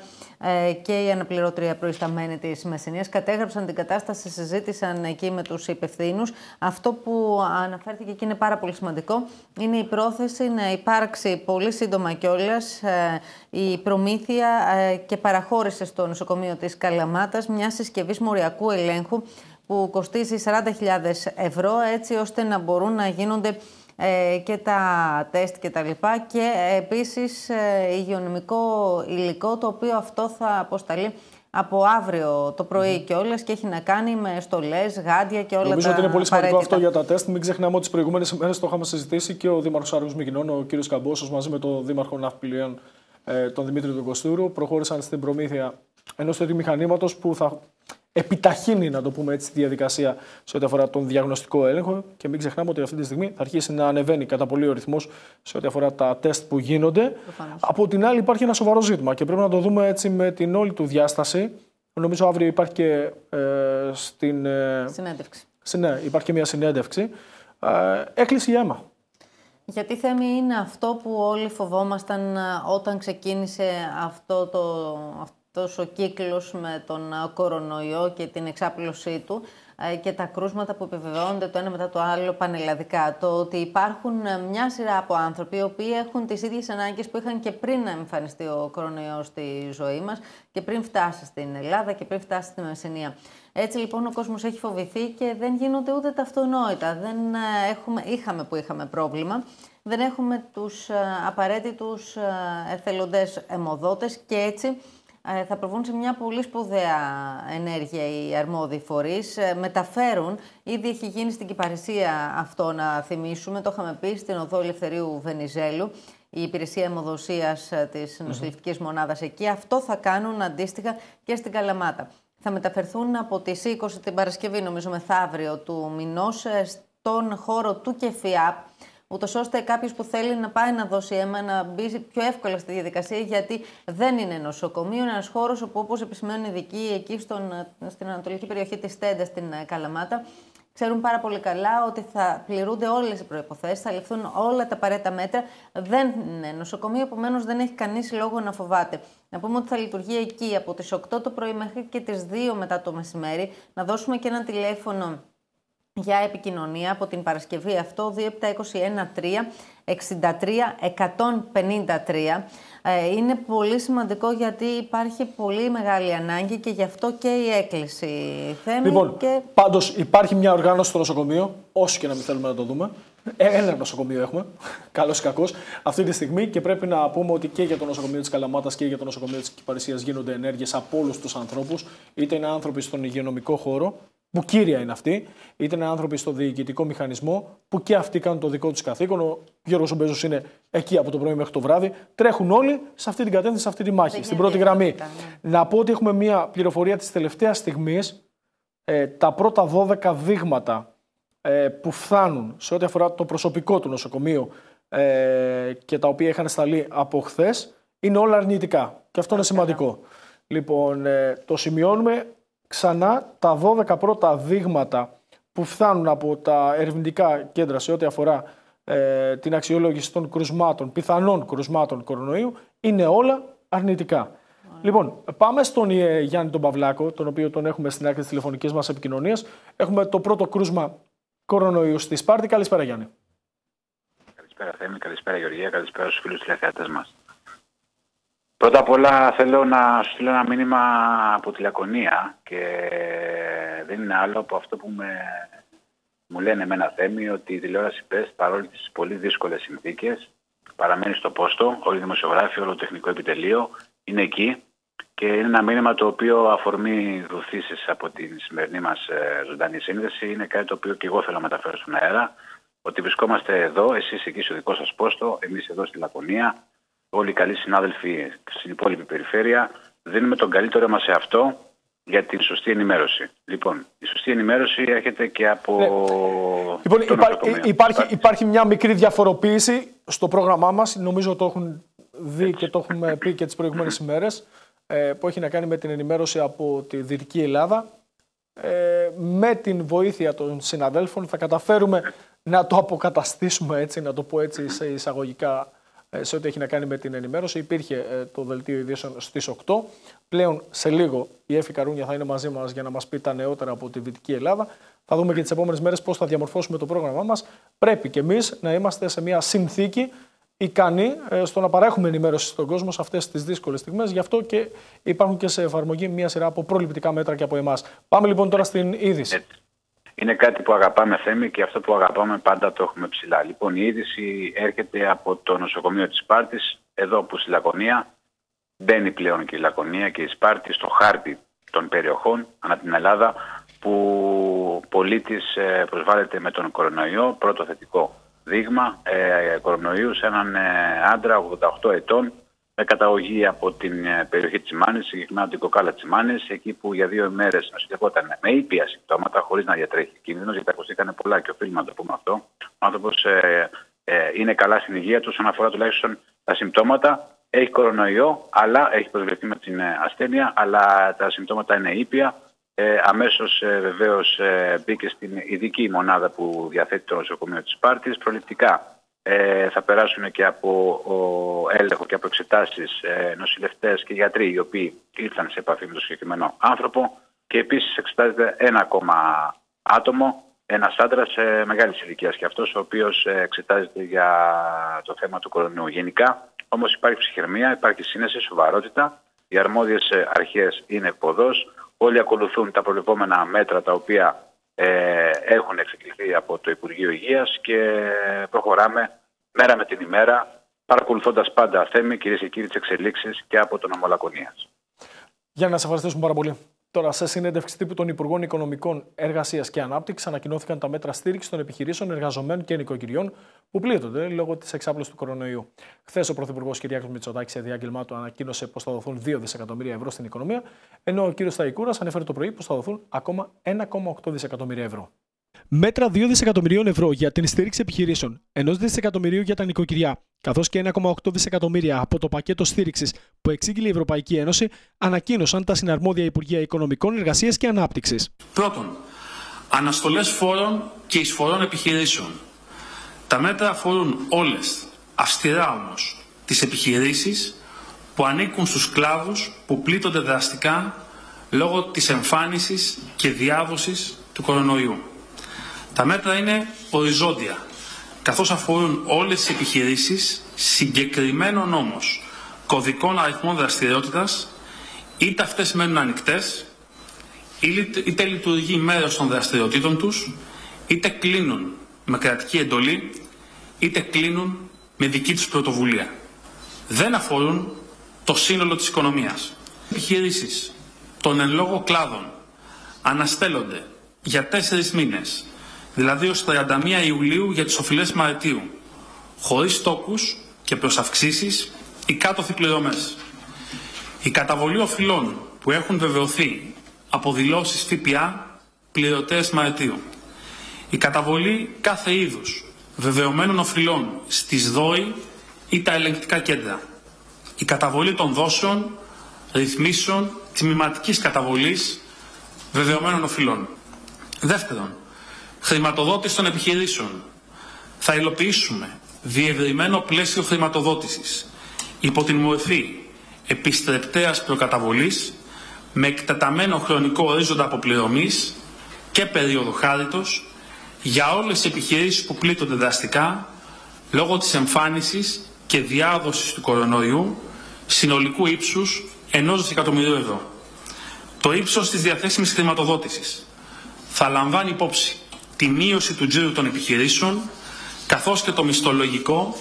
[SPEAKER 4] και η αναπληρώτρια προϊσταμένη της Μεσσηνίας. Κατέγραψαν την κατάσταση, συζήτησαν εκεί με τους υπευθύνους. Αυτό που αναφέρθηκε και είναι πάρα πολύ σημαντικό είναι η πρόθεση να υπάρξει πολύ σύντομα κιόλας ε, η προμήθεια ε, και παραχώρηση στο νοσοκομείο της Καλαμάτας μια συσκευής μοριακού ελέγχου που κοστίζει 40.000 ευρώ έτσι ώστε να μπορούν να γίνονται ε, και τα τεστ και τα λοιπά. Και επίσης υγειονομικό υλικό το οποίο αυτό θα αποσταλεί από αύριο το πρωί mm-hmm. κιόλας και έχει να κάνει με στολές, γάντια και όλα
[SPEAKER 1] Νομίζω
[SPEAKER 4] τα
[SPEAKER 1] ότι είναι πολύ σημαντικό αυτό για τα τεστ. Μην ξεχνάμε ότι τις προηγούμενες ημέρε το είχαμε συζητήσει και ο Δήμαρχος Άργου Μηγινών, ο κ. Καμπόσος, μαζί με τον Δήμαρχο Ναυπηλίων, ε, τον Δημήτρη του Κοστούρου, προχώρησαν στην προμήθεια ενός τέτοιου μηχανήματος που θα επιταχύνει, να το πούμε έτσι, τη διαδικασία σε ό,τι αφορά τον διαγνωστικό έλεγχο. Και μην ξεχνάμε ότι αυτή τη στιγμή θα αρχίσει να ανεβαίνει κατά πολύ ο ρυθμός σε ό,τι αφορά τα τεστ που γίνονται. Από την άλλη, υπάρχει ένα σοβαρό ζήτημα και πρέπει να το δούμε έτσι με την όλη του διάσταση. Νομίζω αύριο υπάρχει και ε, στην.
[SPEAKER 4] Ε, συνέντευξη.
[SPEAKER 1] Ναι, υπάρχει και μια συνέντευξη. Ε, έκκληση η αίμα.
[SPEAKER 4] Γιατί θέμη είναι αυτό που όλοι φοβόμασταν ε, όταν ξεκίνησε αυτό το, αυτός ο κύκλος με τον κορονοϊό και την εξάπλωσή του ε, και τα κρούσματα που επιβεβαιώνονται το ένα μετά το άλλο πανελλαδικά. Το ότι υπάρχουν ε, μια σειρά από άνθρωποι οι οποίοι έχουν τις ίδιες ανάγκες που είχαν και πριν να εμφανιστεί ο κορονοϊός στη ζωή μας και πριν φτάσει στην Ελλάδα και πριν φτάσει στη Μεσσηνία. Έτσι λοιπόν ο κόσμος έχει φοβηθεί και δεν γίνονται ούτε τα αυτονόητα. Δεν ε, έχουμε, είχαμε που είχαμε πρόβλημα. Δεν έχουμε τους απαραίτητους εθελοντές αιμοδότες και έτσι ε, θα προβούν σε μια πολύ σπουδαία ενέργεια οι αρμόδιοι φορείς. Ε, μεταφέρουν, ήδη έχει γίνει στην Κυπαρισία αυτό να θυμίσουμε, το είχαμε πει στην Οδό Ελευθερίου Βενιζέλου, η υπηρεσία αιμοδοσίας ε, της νοσηλευτικής μονάδας εκεί. Αυτό θα κάνουν αντίστοιχα και στην Καλαμάτα. Θα μεταφερθούν από τις 20 την Παρασκευή, νομίζω μεθαύριο του μηνός, στον χώρο του ΚΕΦΙΑΠ, ούτως ώστε κάποιος που θέλει να πάει να δώσει αίμα να μπει πιο εύκολα στη διαδικασία, γιατί δεν είναι νοσοκομείο, είναι ένας χώρος όπου, όπως επισημαίνουν οι ειδικοί εκεί στον, στην ανατολική περιοχή της Τέντα, στην ε, Καλαμάτα, ξέρουν πάρα πολύ καλά ότι θα πληρούνται όλες οι προποθέσει, θα ληφθούν όλα τα απαραίτητα μέτρα. Δεν είναι νοσοκομείο, επομένως δεν έχει κανείς λόγο να φοβάται. Να πούμε ότι θα λειτουργεί εκεί από τις 8 το πρωί μέχρι και τις 2 μετά το μεσημέρι. Να δώσουμε και ένα τηλέφωνο για επικοινωνία από την Παρασκευή αυτό 2 63 153. Είναι πολύ σημαντικό γιατί υπάρχει πολύ μεγάλη ανάγκη και γι' αυτό και η έκκληση Θέμη
[SPEAKER 1] Λοιπόν,
[SPEAKER 4] και...
[SPEAKER 1] πάντως υπάρχει μια οργάνωση στο νοσοκομείο, όσο και να μην θέλουμε να το δούμε. Ε, ένα νοσοκομείο έχουμε, καλός ή κακός, αυτή τη στιγμή και πρέπει να πούμε ότι και για το νοσοκομείο της Καλαμάτας και για το νοσοκομείο της Κυπαρισία γίνονται ενέργειες από όλους τους ανθρώπους, είτε είναι άνθρωποι στον υγειονομικό χώρο, που κύρια είναι αυτοί, είτε είναι άνθρωποι στο διοικητικό μηχανισμό, που και αυτοί κάνουν το δικό τους καθήκον. Ο Γιώργος Ομπέζος είναι εκεί από το πρωί μέχρι το βράδυ. Τρέχουν όλοι σε αυτή την κατεύθυνση, σε αυτή τη μάχη, στην πρώτη γραμμή. Ναι. Να πω ότι έχουμε μία πληροφορία της τελευταίας στιγμής ε, τα πρώτα 12 δείγματα ε, που φτάνουν σε ό,τι αφορά το προσωπικό του νοσοκομείου ε, και τα οποία είχαν σταλεί από χθες είναι όλα αρνητικά. Και αυτό είναι σημαντικό. Λοιπόν, ε, το σημειώνουμε ξανά τα 12 πρώτα δείγματα που φτάνουν από τα ερευνητικά κέντρα σε ό,τι αφορά ε, την αξιολόγηση των κρουσμάτων, πιθανών κρουσμάτων κορονοϊού, είναι όλα αρνητικά. Λοιπόν, πάμε στον ε, Γιάννη τον Παυλάκο, τον οποίο τον έχουμε στην άκρη της τηλεφωνικής μας επικοινωνίας. Έχουμε το πρώτο κρούσμα κορονοϊού στη Σπάρτη. Καλησπέρα, Γιάννη.
[SPEAKER 5] Καλησπέρα, Θέμη. Καλησπέρα, Γεωργία. Καλησπέρα στους φίλους τηλεθεατές μας. Πρώτα απ' όλα θέλω να σου στείλω ένα μήνυμα από τη Λακωνία και δεν είναι άλλο από αυτό που με, μου λένε με ένα θέμη ότι η τηλεόραση ΠΕΣ παρόλο τις πολύ δύσκολες συνθήκες παραμένει στο πόστο, όλοι οι δημοσιογράφοι, όλο το τεχνικό επιτελείο είναι εκεί και είναι ένα μήνυμα το οποίο αφορμή δοθήσει από την σημερινή μας ε, ζωντανή σύνδεση. Είναι κάτι το οποίο και εγώ θέλω να μεταφέρω στον αέρα. Ότι βρισκόμαστε εδώ, εσείς εκεί στο δικό σας πόστο, εμείς εδώ στη Λακωνία, όλοι οι καλοί συνάδελφοι στην υπόλοιπη περιφέρεια. Δίνουμε τον καλύτερο μας σε αυτό για την σωστή ενημέρωση. Λοιπόν, η σωστή ενημέρωση έρχεται και από. Ναι.
[SPEAKER 1] Λοιπόν, υπά, υπάρχει, υπάρχει μια μικρή διαφοροποίηση στο πρόγραμμά μας. Νομίζω το έχουν δει και το έχουμε πει και τις προηγούμενες ημέρες. Ε, που έχει να κάνει με την ενημέρωση από τη Δυτική Ελλάδα. Ε, με την βοήθεια των συναδέλφων θα καταφέρουμε να το αποκαταστήσουμε έτσι, να το πω έτσι σε εισαγωγικά ε, σε ό,τι έχει να κάνει με την ενημέρωση. Υπήρχε το δελτίο ειδήσεων στις 8. Πλέον σε λίγο η Εφη Καρούνια θα είναι μαζί μας για να μας πει τα νεότερα από τη Δυτική Ελλάδα. Θα δούμε και τις επόμενες μέρες πώς θα διαμορφώσουμε το πρόγραμμά μας. Πρέπει και εμείς να είμαστε σε μια συνθήκη ικανοί ε, στο να παρέχουμε ενημέρωση στον κόσμο σε αυτές τις δύσκολες στιγμές. Γι' αυτό και υπάρχουν και σε εφαρμογή μια σειρά από προληπτικά μέτρα και από εμάς. Πάμε λοιπόν τώρα στην είδηση.
[SPEAKER 5] Είναι κάτι που αγαπάμε Θέμη και αυτό που αγαπάμε πάντα το έχουμε ψηλά. Λοιπόν, η είδηση έρχεται από το νοσοκομείο της Σπάρτης, εδώ που στη Λακωνία μπαίνει πλέον και η Λακωνία και η Σπάρτη στο χάρτη των περιοχών ανά την Ελλάδα που πολίτης ε, προσβάλλεται με τον κορονοϊό, πρώτο θετικό δείγμα ε, κορονοϊού σε έναν ε, άντρα 88 ετών με καταγωγή από την ε, περιοχή της Μάνης, συγκεκριμένα την κοκάλα της Μάνης, εκεί που για δύο ημέρες νοσηλευόταν με ήπια συμπτώματα, χωρίς να διατρέχει κίνδυνος, γιατί ακουστήκαν πολλά και οφείλουμε να το πούμε αυτό. Ο άνθρωπος ε, ε, είναι καλά στην υγεία του, όσον αφορά τουλάχιστον τα συμπτώματα. Έχει κορονοϊό, αλλά έχει προσβληθεί με την ε, ασθένεια, αλλά τα συμπτώματα είναι ήπια ε, αμέσως ε, βεβαίως ε, μπήκε στην ειδική μονάδα που διαθέτει το νοσοκομείο της Σπάρτης. Προληπτικά ε, θα περάσουν και από ο έλεγχο και από εξετάσεις ε, νοσηλευτές και γιατροί οι οποίοι ήρθαν σε επαφή με τον συγκεκριμένο άνθρωπο και επίσης εξετάζεται ένα ακόμα άτομο, ένας άντρας ε, μεγάλης ηλικίας και αυτός ο οποίος ε, εξετάζεται για το θέμα του κορονοϊού. Γενικά όμως υπάρχει ψυχραιμία, υπάρχει σύνεση, σοβαρότητα. Οι αρμόδιες αρχές είναι εκποδό. Όλοι ακολουθούν τα προβλεπόμενα μέτρα τα οποία ε, έχουν εξεκληθεί από το Υπουργείο Υγείας και προχωράμε μέρα με την ημέρα παρακολουθώντας πάντα θέμη κυρίες και κύριοι τις εξελίξεις και από τον Ομολακωνίας.
[SPEAKER 1] Για να σε ευχαριστήσουμε πάρα πολύ. Τώρα, σε συνέντευξη τύπου των Υπουργών Οικονομικών Εργασίας και Ανάπτυξης, ανακοινώθηκαν τα μέτρα στήριξης των επιχειρήσεων, εργαζομένων και νοικοκυριών που πλήττονται λόγω της εξάπλωσης του κορονοϊού. Χθες, ο Πρωθυπουργός Κυριάκος Μητσοτάκης, σε διάγγελμά του, ανακοίνωσε πως θα δοθούν 2 δισεκατομμύρια ευρώ στην οικονομία, ενώ ο κ. Σταϊκούρα ανέφερε το πρωί πως θα δοθούν ακόμα 1,8 δισεκατομμύρια ευρώ. Μέτρα 2 δισεκατομμυρίων ευρώ για την στήριξη επιχειρήσεων, 1 δισεκατομμυρίου για τα νοικοκυριά, καθώς και 1,8 δισεκατομμύρια από το πακέτο στήριξης που εξήγηλε η Ευρωπαϊκή Ένωση, ανακοίνωσαν τα συναρμόδια Υπουργεία Οικονομικών, Εργασίας και Ανάπτυξης.
[SPEAKER 6] Πρώτον, αναστολές φόρων και εισφορών επιχειρήσεων. Τα μέτρα αφορούν όλες, αυστηρά όμως, τις επιχειρήσεις που ανήκουν στους κλάδους που πλήττονται δραστικά λόγω της εμφάνισης και διάδοσης του κορονοϊού. Τα μέτρα είναι οριζόντια, καθώς αφορούν όλες τις επιχειρήσεις συγκεκριμένων όμως κωδικών αριθμών δραστηριότητας, είτε αυτές μένουν ανοιχτές, είτε λειτουργεί μέρος των δραστηριοτήτων τους, είτε κλείνουν με κρατική εντολή, είτε κλείνουν με δική τους πρωτοβουλία. Δεν αφορούν το σύνολο της οικονομίας. Οι επιχειρήσεις των εν λόγω κλάδων αναστέλλονται για τέσσερις μήνες δηλαδή ως 31 Ιουλίου για τις οφειλές Μαρτίου, χωρίς τόκους και προς αυξήσεις ή κάτωθι πληρωμές. Η καταβολή οφειλών που έχουν βεβαιωθεί από δηλώσεις ΦΠΑ πληρωτές Μαρτίου. Η καταβολή κάθε είδους βεβαιωμένων οφειλών στις ΔΟΗ ή τα ελεγκτικά κέντρα. Η καταβολή των δόσεων, ρυθμίσεων, τμηματικής καταβολής βεβαιωμένων οφειλών. Δεύτερον, χρηματοδότηση των επιχειρήσεων. Θα υλοποιήσουμε διευρυμένο πλαίσιο χρηματοδότησης υπό την μορφή επιστρεπτέας προκαταβολής με εκτεταμένο χρονικό ορίζοντα αποπληρωμής και περίοδο χάριτος για όλες τις επιχειρήσεις που πλήττονται δραστικά λόγω της εμφάνισης και διάδοσης του κορονοϊού συνολικού ύψους ενός δισεκατομμυρίου ευρώ. Το ύψος της διαθέσιμης χρηματοδότησης θα λαμβάνει υπόψη τη μείωση του τζίρου των επιχειρήσεων καθώς και το μισθολογικό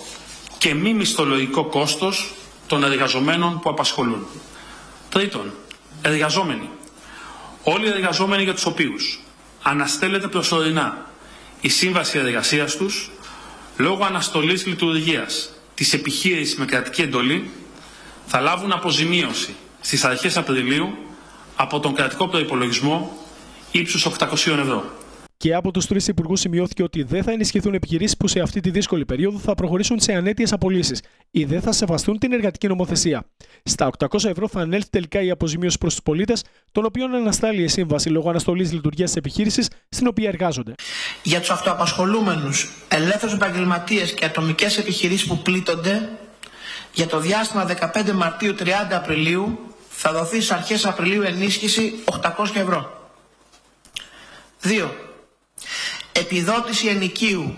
[SPEAKER 6] και μη μισθολογικό κόστος των εργαζομένων που απασχολούν. Τρίτον, εργαζόμενοι. Όλοι οι εργαζόμενοι για τους οποίους αναστέλλεται προσωρινά η σύμβαση εργασίας τους λόγω αναστολής λειτουργίας της επιχείρησης με κρατική εντολή θα λάβουν αποζημίωση στις αρχές Απριλίου από τον κρατικό προϋπολογισμό ύψους 800 ευρώ.
[SPEAKER 1] Και από τους τρεις υπουργούς σημειώθηκε ότι δεν θα ενισχυθούν επιχειρήσεις που σε αυτή τη δύσκολη περίοδο θα προχωρήσουν σε ανέτειες απολύσεις ή δεν θα σεβαστούν την εργατική νομοθεσία. Στα 800 ευρώ θα ανέλθει τελικά η αποζημίωση προς τους πολίτες, των οποίων αναστάλει η σύμβαση λόγω αναστολής λειτουργίας της επιχείρησης στην οποία εργάζονται.
[SPEAKER 7] Για τους αυτοαπασχολούμενους, ελεύθερους επαγγελματίες και ατομικές επιχειρήσεις που πλήττονται, για το διάστημα 15 Μαρτίου 30 Απριλίου θα δοθεί στις αρχές Απριλίου ενίσχυση 800 ευρώ. 2 επιδότηση ενοικίου,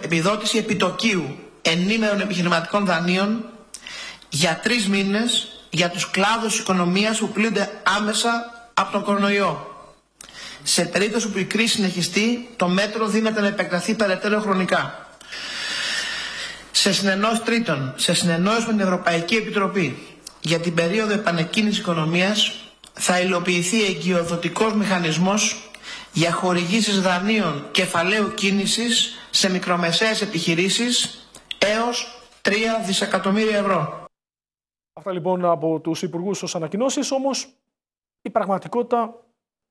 [SPEAKER 7] επιδότηση επιτοκίου ενήμερων επιχειρηματικών δανείων για τρεις μήνες για τους κλάδους οικονομίας που πλήττονται άμεσα από τον κορονοϊό. Σε περίπτωση που η κρίση συνεχιστεί, το μέτρο δίνεται να επεκταθεί περαιτέρω χρονικά. Σε συνεννόηση τρίτον, σε συνεννόηση με την Ευρωπαϊκή Επιτροπή για την περίοδο επανεκκίνησης οικονομίας θα υλοποιηθεί εγκυοδοτικός μηχανισμός για χορηγήσεις δανείων κεφαλαίου κίνησης σε μικρομεσαίες επιχειρήσεις έως 3 δισεκατομμύρια ευρώ.
[SPEAKER 1] Αυτά λοιπόν από τους υπουργούς ως ανακοινώσεις, όμως η πραγματικότητα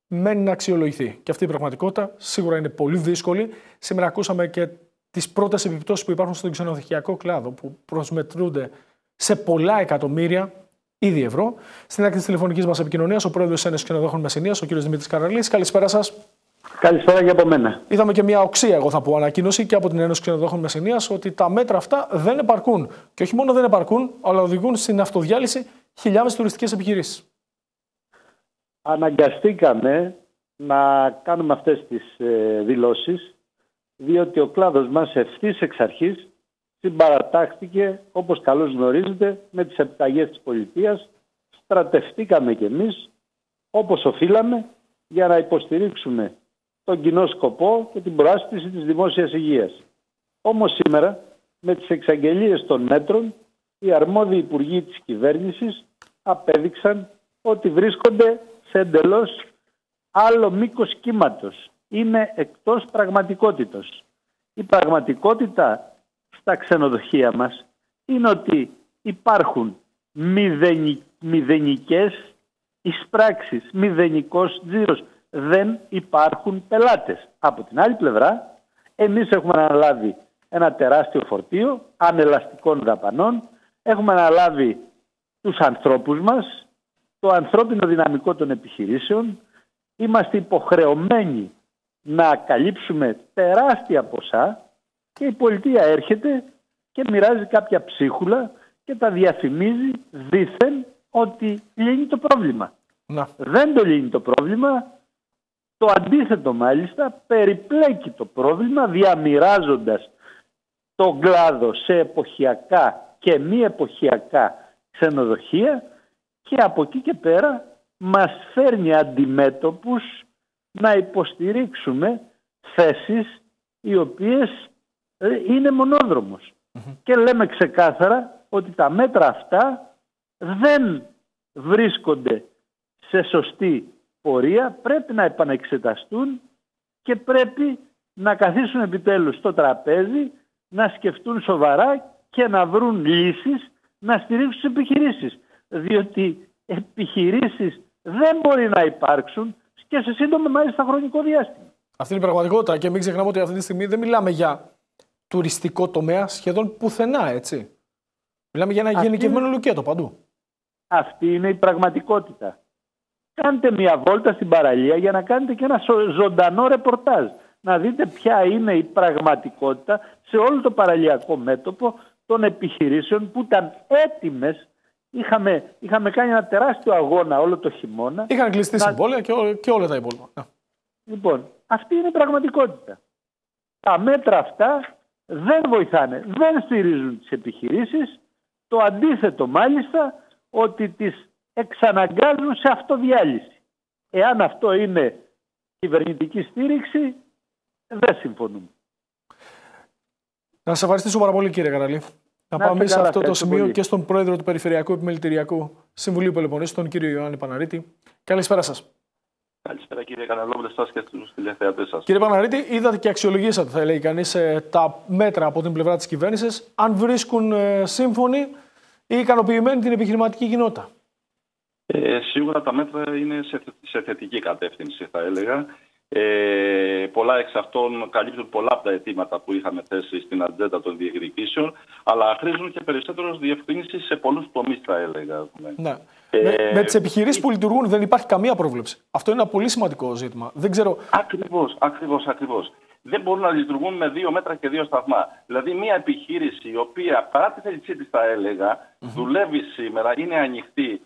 [SPEAKER 1] μένει να αξιολογηθεί. Και αυτή η πραγματικότητα σίγουρα είναι πολύ δύσκολη. Σήμερα ακούσαμε και τις πρώτες επιπτώσεις που υπάρχουν στον ξενοδοχειακό κλάδο, που προσμετρούνται σε πολλά εκατομμύρια ήδη ευρώ. Στην άκρη τη τηλεφωνικής μας επικοινωνίας, ο πρόεδρος της Ένωσης Ξενοδόχων Μεσηνία, ο κ. Δημήτρης Καραλής. Καλησπέρα σας.
[SPEAKER 8] Καλησπέρα και από μένα.
[SPEAKER 1] Είδαμε και μια οξία, εγώ θα πω, ανακοίνωση και από την Ένωση Ξενοδόχων Μεσηνία ότι τα μέτρα αυτά δεν επαρκούν. Και όχι μόνο δεν επαρκούν, αλλά οδηγούν στην αυτοδιάλυση χιλιάδες τουριστικές επιχειρήσεις.
[SPEAKER 8] Αναγκαστήκαμε να κάνουμε αυτές τις ε, δηλώσεις διότι ο κλάδος μας ευθύς εξ αρχής συμπαρατάχθηκε όπως καλώς γνωρίζετε με τις επιταγές της πολιτείας στρατευτήκαμε κι εμείς όπως οφείλαμε για να υποστηρίξουμε τον κοινό σκοπό και την προάσπιση της δημόσιας υγείας. Όμως σήμερα με τις εξαγγελίες των μέτρων οι αρμόδιοι υπουργοί της κυβέρνησης απέδειξαν ότι βρίσκονται σε εντελώς άλλο μήκος κύματος. Είναι εκτός πραγματικότητος. Η πραγματικότητα στα ξενοδοχεία μας είναι ότι υπάρχουν μηδενικές εισπράξεις, μηδενικός τζίρος δεν υπάρχουν πελάτες. Από την άλλη πλευρά, εμείς έχουμε αναλάβει ένα τεράστιο φορτίο ανελαστικών δαπανών, έχουμε αναλάβει τους ανθρώπους μας, το ανθρώπινο δυναμικό των επιχειρήσεων, είμαστε υποχρεωμένοι να καλύψουμε τεράστια ποσά και η πολιτεία έρχεται και μοιράζει κάποια ψίχουλα και τα διαφημίζει δήθεν ότι λύνει το πρόβλημα. Να. Δεν το λύνει το πρόβλημα, το αντίθετο μάλιστα περιπλέκει το πρόβλημα διαμοιράζοντας τον κλάδο σε εποχιακά και μη εποχιακά ξενοδοχεία και από εκεί και πέρα μας φέρνει αντιμέτωπους να υποστηρίξουμε θέσεις οι οποίες ε, είναι Και λέμε ξεκάθαρα ότι τα μέτρα αυτά δεν βρίσκονται σε σωστή πορεία πρέπει να επανεξεταστούν και πρέπει να καθίσουν επιτέλους στο τραπέζι, να σκεφτούν σοβαρά και να βρουν λύσεις να στηρίξουν τις επιχειρήσεις. Διότι επιχειρήσεις δεν μπορεί να υπάρξουν και σε σύντομο μάλιστα χρονικό διάστημα.
[SPEAKER 1] Αυτή είναι η πραγματικότητα και μην ξεχνάμε ότι αυτή τη στιγμή δεν μιλάμε για τουριστικό τομέα σχεδόν πουθενά, έτσι. Μιλάμε για ένα αυτή... γενικευμένο λουκέτο παντού.
[SPEAKER 8] Αυτή είναι η πραγματικότητα. Κάντε μια βόλτα στην παραλία για να κάνετε και ένα ζωντανό ρεπορτάζ. Να δείτε ποια είναι η πραγματικότητα σε όλο το παραλιακό μέτωπο των επιχειρήσεων που ήταν έτοιμες Είχαμε, είχαμε κάνει ένα τεράστιο αγώνα όλο το χειμώνα.
[SPEAKER 1] Είχαν κλειστεί να... συμβόλαια και, ό, και όλα τα υπόλοιπα. Ναι.
[SPEAKER 8] Λοιπόν, αυτή είναι η πραγματικότητα. Τα μέτρα αυτά δεν βοηθάνε, δεν στηρίζουν τις επιχειρήσεις. Το αντίθετο μάλιστα ότι τις εξαναγκάζουν σε αυτοδιάλυση. Εάν αυτό είναι κυβερνητική στήριξη, δεν συμφωνούμε.
[SPEAKER 1] Να σας ευχαριστήσω πάρα πολύ κύριε Καραλή. Να, πάμε σε αυτό το σημείο και στον πρόεδρο του Περιφερειακού Επιμελητηριακού Συμβουλίου Πελοποννήσου, τον κύριο Ιωάννη Παναρίτη. Καλησπέρα σας.
[SPEAKER 9] Καλησπέρα κύριε Καναλόπουλε, εσά και στους τηλεθεατές σας.
[SPEAKER 1] Κύριε Παναρίτη, είδατε και αξιολογήσατε, θα λέει κανείς, ε, τα μέτρα από την πλευρά της κυβέρνησης, αν βρίσκουν ε, σύμφωνοι ή ικανοποιημένοι την επιχειρηματική κοινότητα.
[SPEAKER 9] Ε, σίγουρα τα μέτρα είναι σε, σε θετική κατεύθυνση, θα έλεγα. Ε, πολλά εξ αυτών καλύπτουν πολλά από τα αιτήματα που είχαμε θέσει στην ατζέντα των διεκδικήσεων, αλλά χρήζουν και περισσότερος διευκρίνησης σε πολλούς τομείς, θα έλεγα.
[SPEAKER 1] Ναι. Ε, με με τις επιχειρήσεις που λειτουργούν δεν υπάρχει καμία πρόβλεψη. Αυτό είναι ένα πολύ σημαντικό ζήτημα. Δεν ξέρω...
[SPEAKER 9] Ακριβώς, ακριβώς, ακριβώς. Δεν μπορούν να λειτουργούν με δύο μέτρα και δύο σταθμά. Δηλαδή, μια επιχείρηση η οποία παρά τη θέλησή της, θα έλεγα, mm-hmm. δουλεύει σήμερα, είναι ανοιχτή,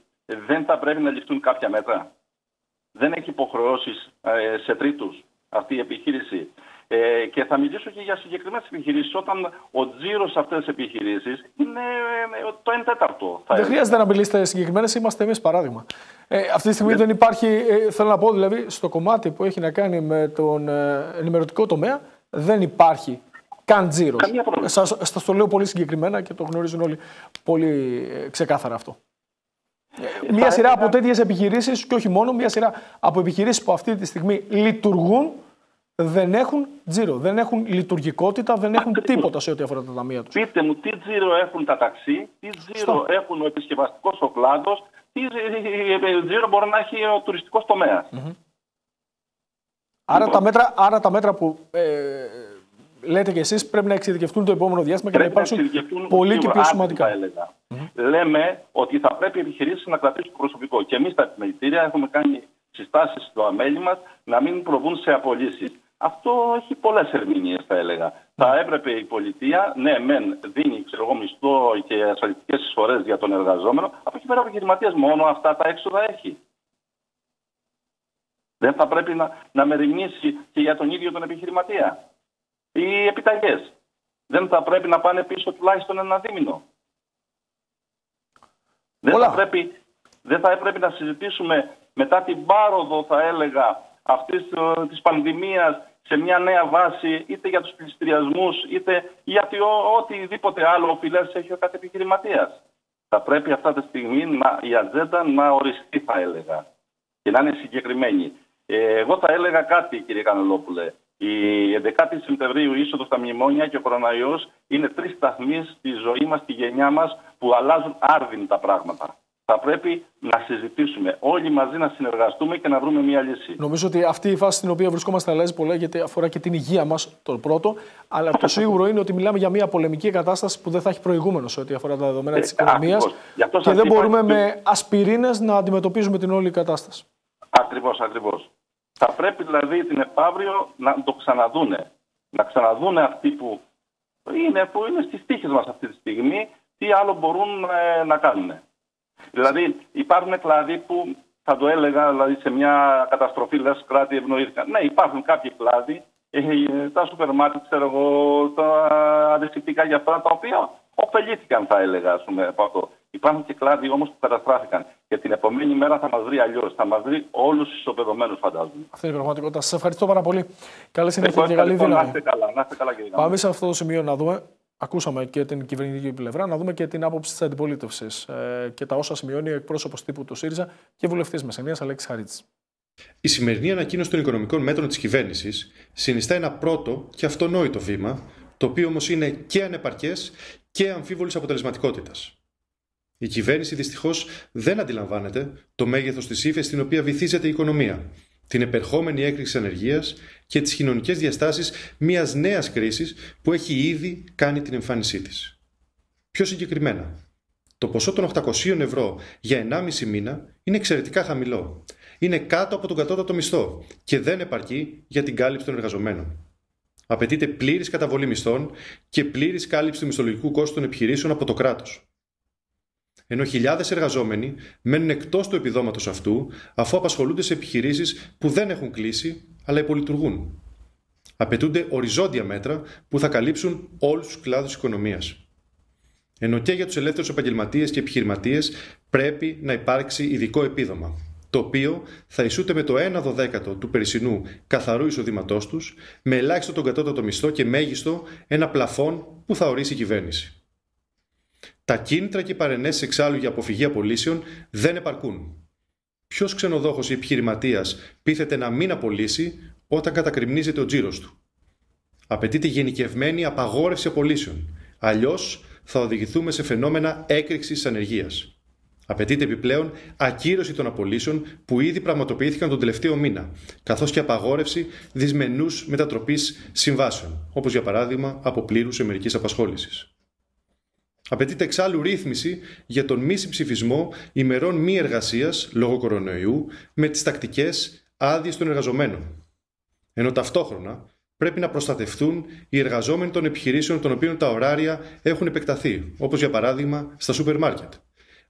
[SPEAKER 9] δεν θα πρέπει να ληφθούν κάποια μέτρα δεν έχει υποχρεώσεις ε, σε τρίτους αυτή η επιχείρηση. Ε, και θα μιλήσω και για συγκεκριμένες επιχειρήσεις, όταν ο τζίρος σε αυτές τις επιχειρήσεις είναι ε, το 1 τέταρτο.
[SPEAKER 1] δεν χρειάζεται να μιλήσετε συγκεκριμένες, είμαστε εμείς παράδειγμα. Ε, αυτή τη στιγμή δεν, δεν υπάρχει, ε, θέλω να πω δηλαδή, στο κομμάτι που έχει να κάνει με τον ε, ενημερωτικό τομέα, δεν υπάρχει καν τζίρος. Σας το λέω πολύ συγκεκριμένα και το γνωρίζουν όλοι πολύ ξεκάθαρα αυτό. Ε, μία σειρά από τέτοιες επιχειρήσεις και όχι μόνο, μία σειρά από επιχειρήσεις που αυτή τη στιγμή λειτουργούν δεν έχουν τζίρο, δεν έχουν λειτουργικότητα, δεν έχουν τίποτα σε ό,τι αφορά τα ταμεία τους.
[SPEAKER 9] Πείτε μου, τι τζίρο έχουν τα ταξί, τι τζίρο έχουν ο επισκευαστικός ο κλάδος, τι τζίρο μπορεί να έχει ο τουριστικός
[SPEAKER 1] Άρα, τα μέτρα, άρα τα μέτρα που ε, λέτε και εσείς πρέπει να εξειδικευτούν το επόμενο διάστημα και να υπάρξουν πολύ και πιο σημαντικά.
[SPEAKER 9] Λέμε ότι θα πρέπει οι επιχειρήσεις να κρατήσουν προσωπικό. Και εμείς τα επιμελητήρια έχουμε κάνει συστάσεις στο αμέλη μας να μην προβούν σε απολύσεις. Αυτό έχει πολλές ερμηνείες, θα έλεγα. Θα έπρεπε η πολιτεία, ναι, μεν δίνει ξέρω εγώ, μισθό και ασφαλιστικές εισφορές για τον εργαζόμενο, από εκεί πέρα ο επιχειρηματίας μόνο αυτά τα έξοδα έχει. Δεν θα πρέπει να, να μεριμνήσει και για τον ίδιο τον επιχειρηματία οι επιταγές. Δεν θα πρέπει να πάνε πίσω τουλάχιστον ένα δίμηνο. Δεν θα, πρέπει, δεν θα έπρεπε να συζητήσουμε μετά την πάροδο, θα έλεγα, αυτής ε, της πανδημίας σε μια νέα βάση, είτε για τους πληστηριασμούς, είτε για οτιδήποτε άλλο οφειλές έχει ο κάθε επιχειρηματίας. Θα πρέπει αυτά τη στιγμή να, η ατζέντα να οριστεί, θα έλεγα, και να είναι συγκεκριμένη. Ε, εγώ θα έλεγα κάτι, κύριε Κανελόπουλε. Η 11η Σεπτεμβρίου είσοδος στα μνημόνια και ο κοροναϊός είναι τρεις σταθμοί στη ζωή μας, στη γενιά μας, που αλλάζουν άρδιν τα πράγματα. Θα πρέπει να συζητήσουμε όλοι μαζί να συνεργαστούμε και να βρούμε μια λύση.
[SPEAKER 1] Νομίζω ότι αυτή η φάση στην οποία βρισκόμαστε αλλάζει πολλά γιατί αφορά και την υγεία μας, το πρώτο. Αλλά το σίγουρο είναι ότι μιλάμε για μια πολεμική κατάσταση που δεν θα έχει προηγούμενος σε ό,τι αφορά τα δεδομένα ε, τη οικονομίας. Και δεν μπορούμε με ασπιρίνες να αντιμετωπίζουμε την όλη κατάσταση.
[SPEAKER 9] Ακριβώς, ακριβώς. Θα πρέπει δηλαδή την επαύριο να το ξαναδούνε. Να ξαναδούνε αυτοί που είναι, που είναι στις τύχες μας αυτή τη στιγμή τι άλλο μπορούν ε, να κάνουν. Δηλαδή υπάρχουν κλάδοι που θα το έλεγα δηλαδή σε μια καταστροφή λες κράτη ευνοήθηκαν. Ναι υπάρχουν κάποιοι κλάδοι, ε, τα σούπερ μάρκετ, ξέρω εγώ, τα αντισηπτικά για αυτά τα οποία ωφελήθηκαν θα έλεγα ας πούμε, από αυτό. Υπάρχουν και κλάδοι όμως που καταστράφηκαν. Και την επόμενη μέρα θα μας βρει αλλιώς. Θα μας βρει όλους τους ισοπεδωμένους, φαντάζομαι.
[SPEAKER 1] Αυτή είναι η πραγματικότητα. Σα ευχαριστώ πάρα πολύ. Καλή συνέχεια και καλή δύναμη. Να
[SPEAKER 9] είστε καλά, να είστε καλά κύριε
[SPEAKER 1] Πάμε σε αυτό το σημείο να δούμε. Ακούσαμε και την κυβερνητική πλευρά, να δούμε και την άποψη της αντιπολίτευσης ε, και τα όσα σημειώνει ο εκπρόσωπος τύπου του ΣΥΡΙΖΑ και βουλευτής Μεσενία Αλέξης Χαρίτση.
[SPEAKER 10] Η σημερινή ανακοίνωση των οικονομικών μέτρων της κυβέρνησης συνιστά ένα πρώτο και αυτονόητο βήμα, το οποίο όμως είναι και ανεπαρκές και αμφίβολης αποτελεσματικότητας. Η κυβέρνηση δυστυχώς δεν αντιλαμβάνεται το μέγεθος της ύφεση στην οποία βυθίζεται η οικονομία την επερχόμενη έκρηξη ανεργίας και τις κοινωνικές διαστάσεις μιας νέας κρίσης που έχει ήδη κάνει την εμφάνισή της. Πιο συγκεκριμένα, το ποσό των 800 ευρώ για 1,5 μήνα είναι εξαιρετικά χαμηλό. Είναι κάτω από τον κατώτατο μισθό και δεν επαρκεί για την κάλυψη των εργαζομένων. Απαιτείται πλήρης καταβολή μισθών και πλήρης κάλυψη του μισθολογικού κόστου των επιχειρήσεων από το κράτος. Ενώ χιλιάδες εργαζόμενοι μένουν εκτός του επιδόματος αυτού αφού απασχολούνται σε επιχειρήσεις που δεν έχουν κλείσει αλλά υπολειτουργούν. Απαιτούνται οριζόντια μέτρα που θα καλύψουν όλους τους κλάδους της οικονομίας. Ενώ και για τους ελεύθερους επαγγελματίες και επιχειρηματίες πρέπει να υπάρξει ειδικό επίδομα, το οποίο θα ισούται με το 1 δωδέκατο του περσινού καθαρού εισοδήματός τους, με ελάχιστο τον κατώτατο μισθό και μέγιστο ένα πλαφόν που θα ορίσει η κυβέρνηση. Τα κίνητρα και οι παρενέσεις εξάλλου για αποφυγή απολύσεων δεν επαρκούν. Ποιος ξενοδόχος ή επιχειρηματίας πείθεται να μην απολύσει όταν κατακριμνίζεται ο τζίρος του; Απαιτείται γενικευμένη απαγόρευση απολύσεων. Αλλιώς θα οδηγηθούμε σε φαινόμενα έκρηξης ανεργίας. Απαιτείται επιπλέον ακύρωση των απολύσεων που ήδη πραγματοποιήθηκαν τον τελευταίο μήνα, καθώς και απαγόρευση δυσμενούς μετατροπής συμβάσεων, όπως για παράδειγμα από πλήρους εμερική απασχόληση. Απαιτείται εξάλλου ρύθμιση για τον μη συμψηφισμό ημερών μη εργασίας λόγω κορονοϊού με τις τακτικές άδειες των εργαζομένων. Ενώ ταυτόχρονα πρέπει να προστατευτούν οι εργαζόμενοι των επιχειρήσεων των οποίων τα ωράρια έχουν επεκταθεί, όπως για παράδειγμα στα σούπερ μάρκετ.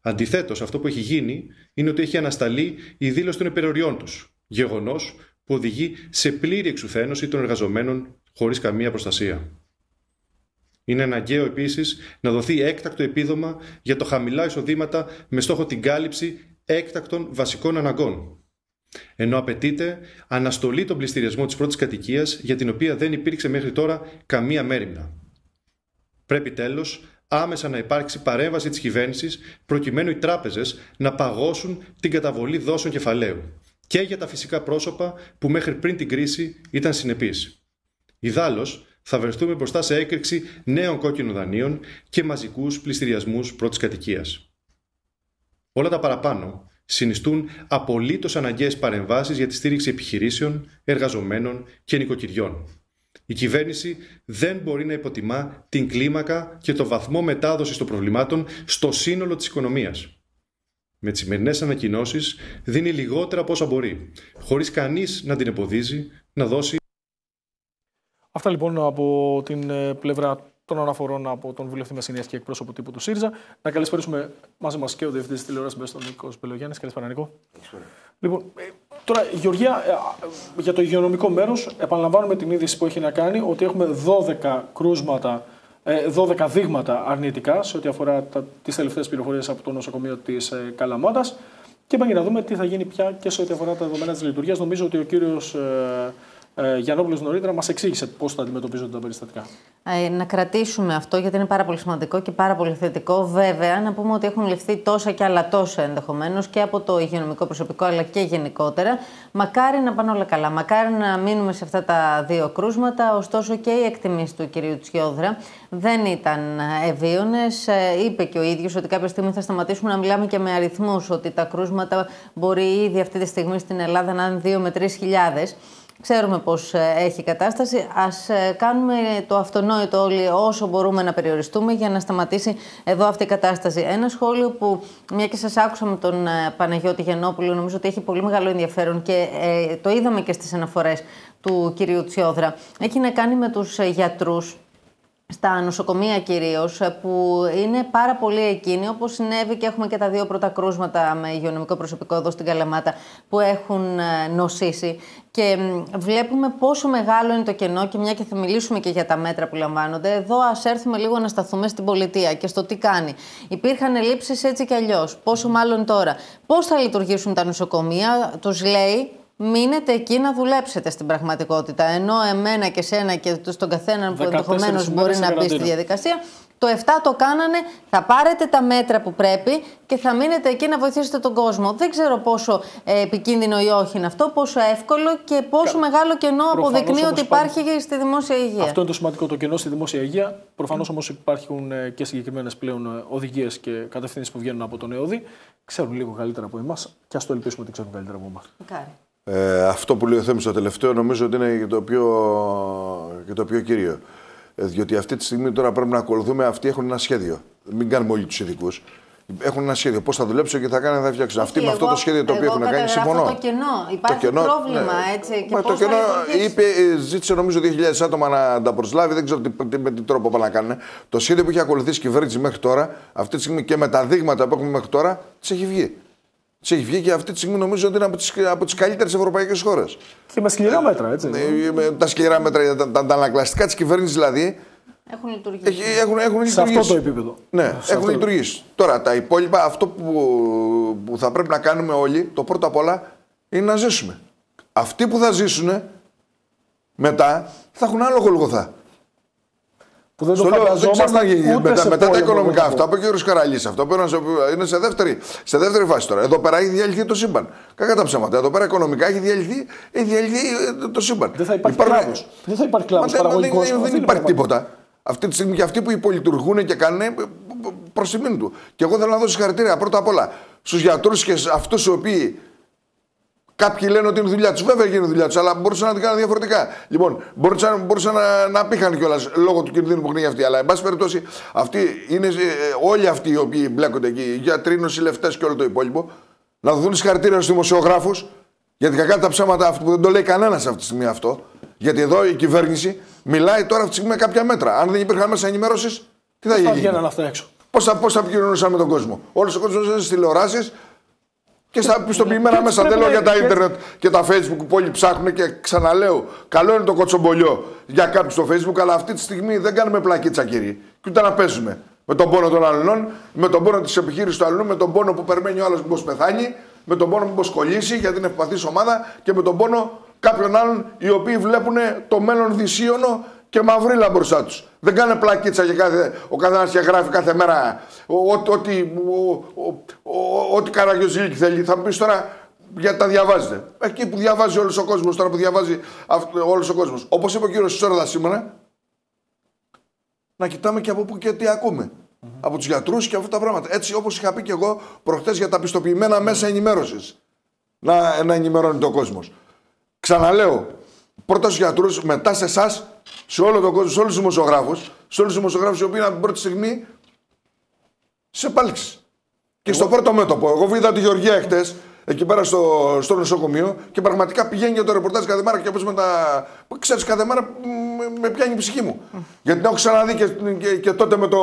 [SPEAKER 10] Αντιθέτως, αυτό που έχει γίνει είναι ότι έχει ανασταλεί η δήλωση των υπεροριών τους. Γεγονός που οδηγεί σε πλήρη εξουθένωση των εργαζομένων χωρίς καμία προστασία. Είναι αναγκαίο επίσης να δοθεί έκτακτο επίδομα για το χαμηλά εισοδήματα με στόχο την κάλυψη έκτακτων βασικών αναγκών. Ενώ απαιτείται αναστολή των πληστηριασμών της πρώτης κατοικίας για την οποία δεν υπήρξε μέχρι τώρα καμία μέρημνα. Πρέπει τέλος άμεσα να υπάρξει παρέμβαση της κυβέρνησης προκειμένου οι τράπεζες να παγώσουν την καταβολή δόσεων κεφαλαίου και για τα φυσικά πρόσωπα που μέχρι πριν την κρίση ήταν συνεπείς. Ιδάλως, θα βρεθούμε μπροστά σε έκρηξη νέων κόκκινων δανείων και μαζικούς πληστηριασμούς πρώτης κατοικίας. Όλα τα παραπάνω συνιστούν απολύτως αναγκαίες παρεμβάσεις για τη στήριξη επιχειρήσεων, εργαζομένων και νοικοκυριών. Η κυβέρνηση δεν μπορεί να υποτιμά την κλίμακα και το βαθμό μετάδοσης των προβλημάτων στο σύνολο της οικονομίας. Με τις σημερινές ανακοινώσεις δίνει λιγότερα από όσα μπορεί, χωρίς κανείς να την εμποδίζει να δώσει
[SPEAKER 1] Αυτά λοιπόν από την ε, πλευρά των αναφορών από τον βουλευτή Μεσσηνίας και εκπρόσωπο τύπου του ΣΥΡΙΖΑ. Να καλησπέρισουμε μαζί μας και ο διευθυντής τηλεόρασης τον Νίκος Μπελογιάννη. Καλησπέρα, Νίκο. Λοιπόν, ε, τώρα, Γεωργία, ε, για το υγειονομικό μέρος, επαναλαμβάνουμε την είδηση που έχει να κάνει ότι έχουμε 12 κρούσματα 12 δείγματα αρνητικά σε ό,τι αφορά τις τελευταίες πληροφορίες από το νοσοκομείο της Καλαμάτας. Και πάμε να δούμε τι θα γίνει πια και σε ό,τι αφορά τα δεδομένα της λειτουργίας. Νομίζω ότι ο κύριος ε, Γιαννόπουλος νωρίτερα μας εξήγησε πώς θα αντιμετωπίζονται τα περιστατικά.
[SPEAKER 4] Ε, να κρατήσουμε αυτό γιατί είναι πάρα πολύ σημαντικό και πάρα πολύ θετικό. Βέβαια, να πούμε ότι έχουν ληφθεί τόσα και άλλα τόσα ενδεχομένως και από το υγειονομικό προσωπικό αλλά και γενικότερα. Μακάρι να πάνε όλα καλά. Μακάρι να μείνουμε σε αυτά τα δύο κρούσματα. Ωστόσο και οι εκτιμήσεις του κυρίου Τσιόδρα δεν ήταν ευίωνε. Ε, είπε και ο ίδιος ότι κάποια στιγμή θα σταματήσουμε να μιλάμε και με αριθμούς. Ότι τα κρούσματα μπορεί ήδη αυτή τη στιγμή στην Ελλάδα να είναι 2 με 3 χιλιάδες. Ξέρουμε πώς ε, έχει η κατάσταση. Ας ε, κάνουμε το αυτονόητο όλοι όσο μπορούμε να περιοριστούμε για να σταματήσει εδώ αυτή η κατάσταση. Ένα σχόλιο που, μια και σας άκουσα με τον ε, Παναγιώτη Γεννόπουλο, νομίζω ότι έχει πολύ μεγάλο ενδιαφέρον και το είδαμε και στις αναφορές του κυρίου Τσιόδρα. Έχει να κάνει με τους γιατρούς στα νοσοκομεία κυρίως, που είναι πάρα πολύ εκείνοι, όπως συνέβη και έχουμε και τα δύο πρώτα κρούσματα με υγειονομικό προσωπικό εδώ στην Καλαμάτα, που έχουν ε, νοσήσει. Και βλέπουμε πόσο μεγάλο είναι το κενό και μια και θα μιλήσουμε και για τα μέτρα που λαμβάνονται. Εδώ ας έρθουμε λίγο να σταθούμε στην πολιτεία και στο τι κάνει. Υπήρχαν ελλείψεις έτσι κι αλλιώς. Πόσο μάλλον τώρα. Πώς θα λειτουργήσουν τα νοσοκομεία, τους λέει μείνετε εκεί να δουλέψετε στην πραγματικότητα. Ενώ εμένα και σένα και στον καθέναν που ενδεχομένως μπορεί να μπει στη διαδικασία, το 7 το κάνανε, θα πάρετε τα μέτρα που πρέπει και θα μείνετε εκεί να βοηθήσετε τον κόσμο. Δεν ξέρω πόσο ε, επικίνδυνο ή όχι είναι αυτό, πόσο εύκολο και πόσο μεγάλο κενό αποδεικνύει ότι υπάρχει υπάρχει στη δημόσια υγεία.
[SPEAKER 1] Αυτό είναι το σημαντικό, το κενό στη δημόσια υγεία. Προφανώς όμως υπάρχουν ε, και συγκεκριμένες πλέον ε, οδηγίες και κατευθύνσεις που βγαίνουν από τον ΕΟΔΗ. Ξέρουν λίγο καλύτερα από εμάς και ας το ελπίσουμε ότι ξέρουν καλύτερα από εμάς.
[SPEAKER 11] Ε, αυτό που λέει ο Θέμης στο τελευταίο νομίζω ότι είναι και το πιο, και το πιο κύριο. Ε, διότι αυτή τη στιγμή τώρα πρέπει να ακολουθούμε, αυτοί έχουν ένα σχέδιο. Μην κάνουμε όλοι τους ειδικούς. Έχουν ένα σχέδιο. Πώς θα δουλέψω και θα κάνω, θα φτιάξω. Αυτοί με αυτό το σχέδιο το οποίο έχουν κάνει, συμφωνώ.
[SPEAKER 4] Το κενό. Υπάρχει
[SPEAKER 11] κενό,
[SPEAKER 4] πρόβλημα
[SPEAKER 11] ναι.
[SPEAKER 4] έτσι. Και
[SPEAKER 11] Μα
[SPEAKER 4] πώς
[SPEAKER 11] το
[SPEAKER 4] θα
[SPEAKER 11] κενό
[SPEAKER 4] λειτουργήσει.
[SPEAKER 11] είπε, ε, ζήτησε νομίζω 2.000 άτομα να τα προσλάβει. Δεν ξέρω τι, τι- με τι τρόπο πάνε να κάνουν. Το σχέδιο που έχει ακολουθήσει η κυβέρνηση μέχρι τώρα, αυτή τη στιγμή και με τα δείγματα που έχουμε μέχρι τώρα, τη έχει βγει. Τη έχει βγει και αυτή τη στιγμή νομίζω ότι είναι από τις από τις καλύτερες ευρωπαϊκές χώρες.
[SPEAKER 1] Και με σκληρά μέτρα, έτσι.
[SPEAKER 11] τα σκληρά μέτρα, τα, τα, τα ανακλαστικά της κυβέρνησης δηλαδή,
[SPEAKER 4] Έχουν λειτουργήσει.
[SPEAKER 11] έχει- έχουν, έχουν
[SPEAKER 1] Σε αυτό
[SPEAKER 11] λειτουργήσει.
[SPEAKER 1] το επίπεδο.
[SPEAKER 11] Ναι,
[SPEAKER 1] Σε
[SPEAKER 11] έχουν
[SPEAKER 1] αυτό.
[SPEAKER 11] λειτουργήσει. Τώρα τα υπόλοιπα, αυτό που, που θα πρέπει να κάνουμε όλοι, το πρώτο απ' όλα είναι να ζήσουμε. Αυτοί που θα ζήσουν μετά θα έχουν άλλο γολγοθά.
[SPEAKER 1] Που δεν το
[SPEAKER 11] Στο λέω, δεν ξέρω
[SPEAKER 1] φανταζόμαστε
[SPEAKER 11] να γίνει.
[SPEAKER 1] ούτε
[SPEAKER 11] Μετά,
[SPEAKER 1] σε
[SPEAKER 11] μετά τα
[SPEAKER 1] πόλεμο,
[SPEAKER 11] οικονομικά
[SPEAKER 1] εγώ θα
[SPEAKER 11] αυτά,
[SPEAKER 1] πω.
[SPEAKER 11] από ο κ. Καραλής, αυτό που είναι σε, είναι σε δεύτερη, σε δεύτερη φάση τώρα. Εδώ πέρα έχει διαλυθεί το σύμπαν. Κακά τα ψέματα. Εδώ πέρα οικονομικά έχει διαλυθεί, έχει διαλυθεί ε, το σύμπαν.
[SPEAKER 1] Δεν θα υπάρχει
[SPEAKER 11] Υπάρχουν-
[SPEAKER 1] κλάδος. Δεν θα υπάρχει
[SPEAKER 11] Μα
[SPEAKER 1] κλάδος
[SPEAKER 11] δεν-
[SPEAKER 1] παραγωγικός.
[SPEAKER 11] δεν,
[SPEAKER 1] Αυτό
[SPEAKER 11] δεν
[SPEAKER 1] είναι
[SPEAKER 11] υπάρχει
[SPEAKER 1] πραγματικό.
[SPEAKER 11] τίποτα. Αυτή τη στιγμή και αυτοί που υπολειτουργούν και κάνουν ε, προς τιμήν του. Και εγώ θέλω να δώσω συγχαρητήρια πρώτα απ' όλα στους γιατρούς και σε αυτούς οι οποίοι Κάποιοι λένε ότι είναι δουλειά τους. Βέβαια και είναι δουλειά τους, αλλά μπορούσαν να την κάνουν διαφορετικά. Λοιπόν, μπορούσαν, μπορούσαν να, να πήχαν κιόλας λόγω του κινδύνου που έχουν για αυτοί. Αλλά, εν πάση περιπτώσει, αυτοί είναι, ε, όλοι αυτοί οι οποίοι μπλέκονται εκεί, οι γιατροί, οι νοσηλευτέ και όλο το υπόλοιπο, να δοθούν συγχαρητήρια στους δημοσιογράφους. Γιατί κακά τα ψέματα αυτό που δεν το λέει κανένας αυτή τη στιγμή αυτό. Γιατί εδώ η κυβέρνηση μιλάει τώρα αυτή τη στιγμή με κάποια μέτρα. Αν δεν υπήρχαν μέσα ενημέρωση, τι θα
[SPEAKER 1] Θα
[SPEAKER 11] γίνει;
[SPEAKER 1] βγαίναν αυτά έξω;
[SPEAKER 11] Πώς θα, πώς θα επικοινωνούσαν με τον κόσμο; Όλος ο κόσμος είναι στις τηλεοράσεις και στα πιστοποιημένα
[SPEAKER 1] Και
[SPEAKER 11] μέσα.
[SPEAKER 1] πρέπει
[SPEAKER 11] Δεν λέω
[SPEAKER 1] να-
[SPEAKER 11] για τα
[SPEAKER 1] και-
[SPEAKER 11] ίντερνετ και τα facebook που όλοι ψάχνουν και ξαναλέω. Καλό είναι το κοτσομπολιό για κάποιους στο facebook, αλλά αυτή τη στιγμή δεν κάνουμε πλακίτσα κύριε. Και ούτε να παίζουμε. Με τον πόνο των αλλωνών, με τον πόνο της επιχείρησης του αλλού, με τον πόνο που περιμένει ο άλλος μήπως πεθάνει, με τον πόνο μήπως κολλήσει γιατί είναι ευπαθής ομάδα και με τον πόνο κάποιων άλλων οι οποίοι βλέπουν το μέλλον δυσίωνο και μαυρίλα μπροστά τους. Δεν κάνουν πλακίτσα για κάθε, ο καθένας και γράφει κάθε μέρα ο- ό- ό,τι ο- ο- ο- ό,τι καραγιοζήλικη θέλει. Θα μου πεις τώρα γιατί τα διαβάζετε; Εκεί που διαβάζει όλος ο κόσμος, τώρα που διαβάζει όλος ο κόσμος. Όπως είπε ο κύριος Σόρδα σήμερα, να κοιτάμε και από πού και τι ακούμε. Από τους γιατρούς και αυτά τα πράγματα. Έτσι όπως είχα πει και εγώ προχτές για τα πιστοποιημένα μέσα ενημέρωσης. Να, να ενημερώνει ο κόσμος. Ξαναλέω, πρώτα στου γιατρούς, μετά σε εσάς, σε όλο τον κόσμο, σε όλους τους δημοσιογράφους, σε όλους τους δημοσιογράφους οι οποίοι είναι από την πρώτη στιγμή σε επάλξει. Και στο πρώτο μέτωπο. Εγώ είδα τη Γεωργία εχθές, εκεί πέρα στο, στο νοσοκομείο, και πραγματικά πηγαίνει για το ρεπορτάζ κάθε μέρα και όπως με τα. ξέρεις, κάθε μέρα με, με πιάνει η ψυχή μου. Γιατί την έχω ξαναδεί και, και, και τότε με, το,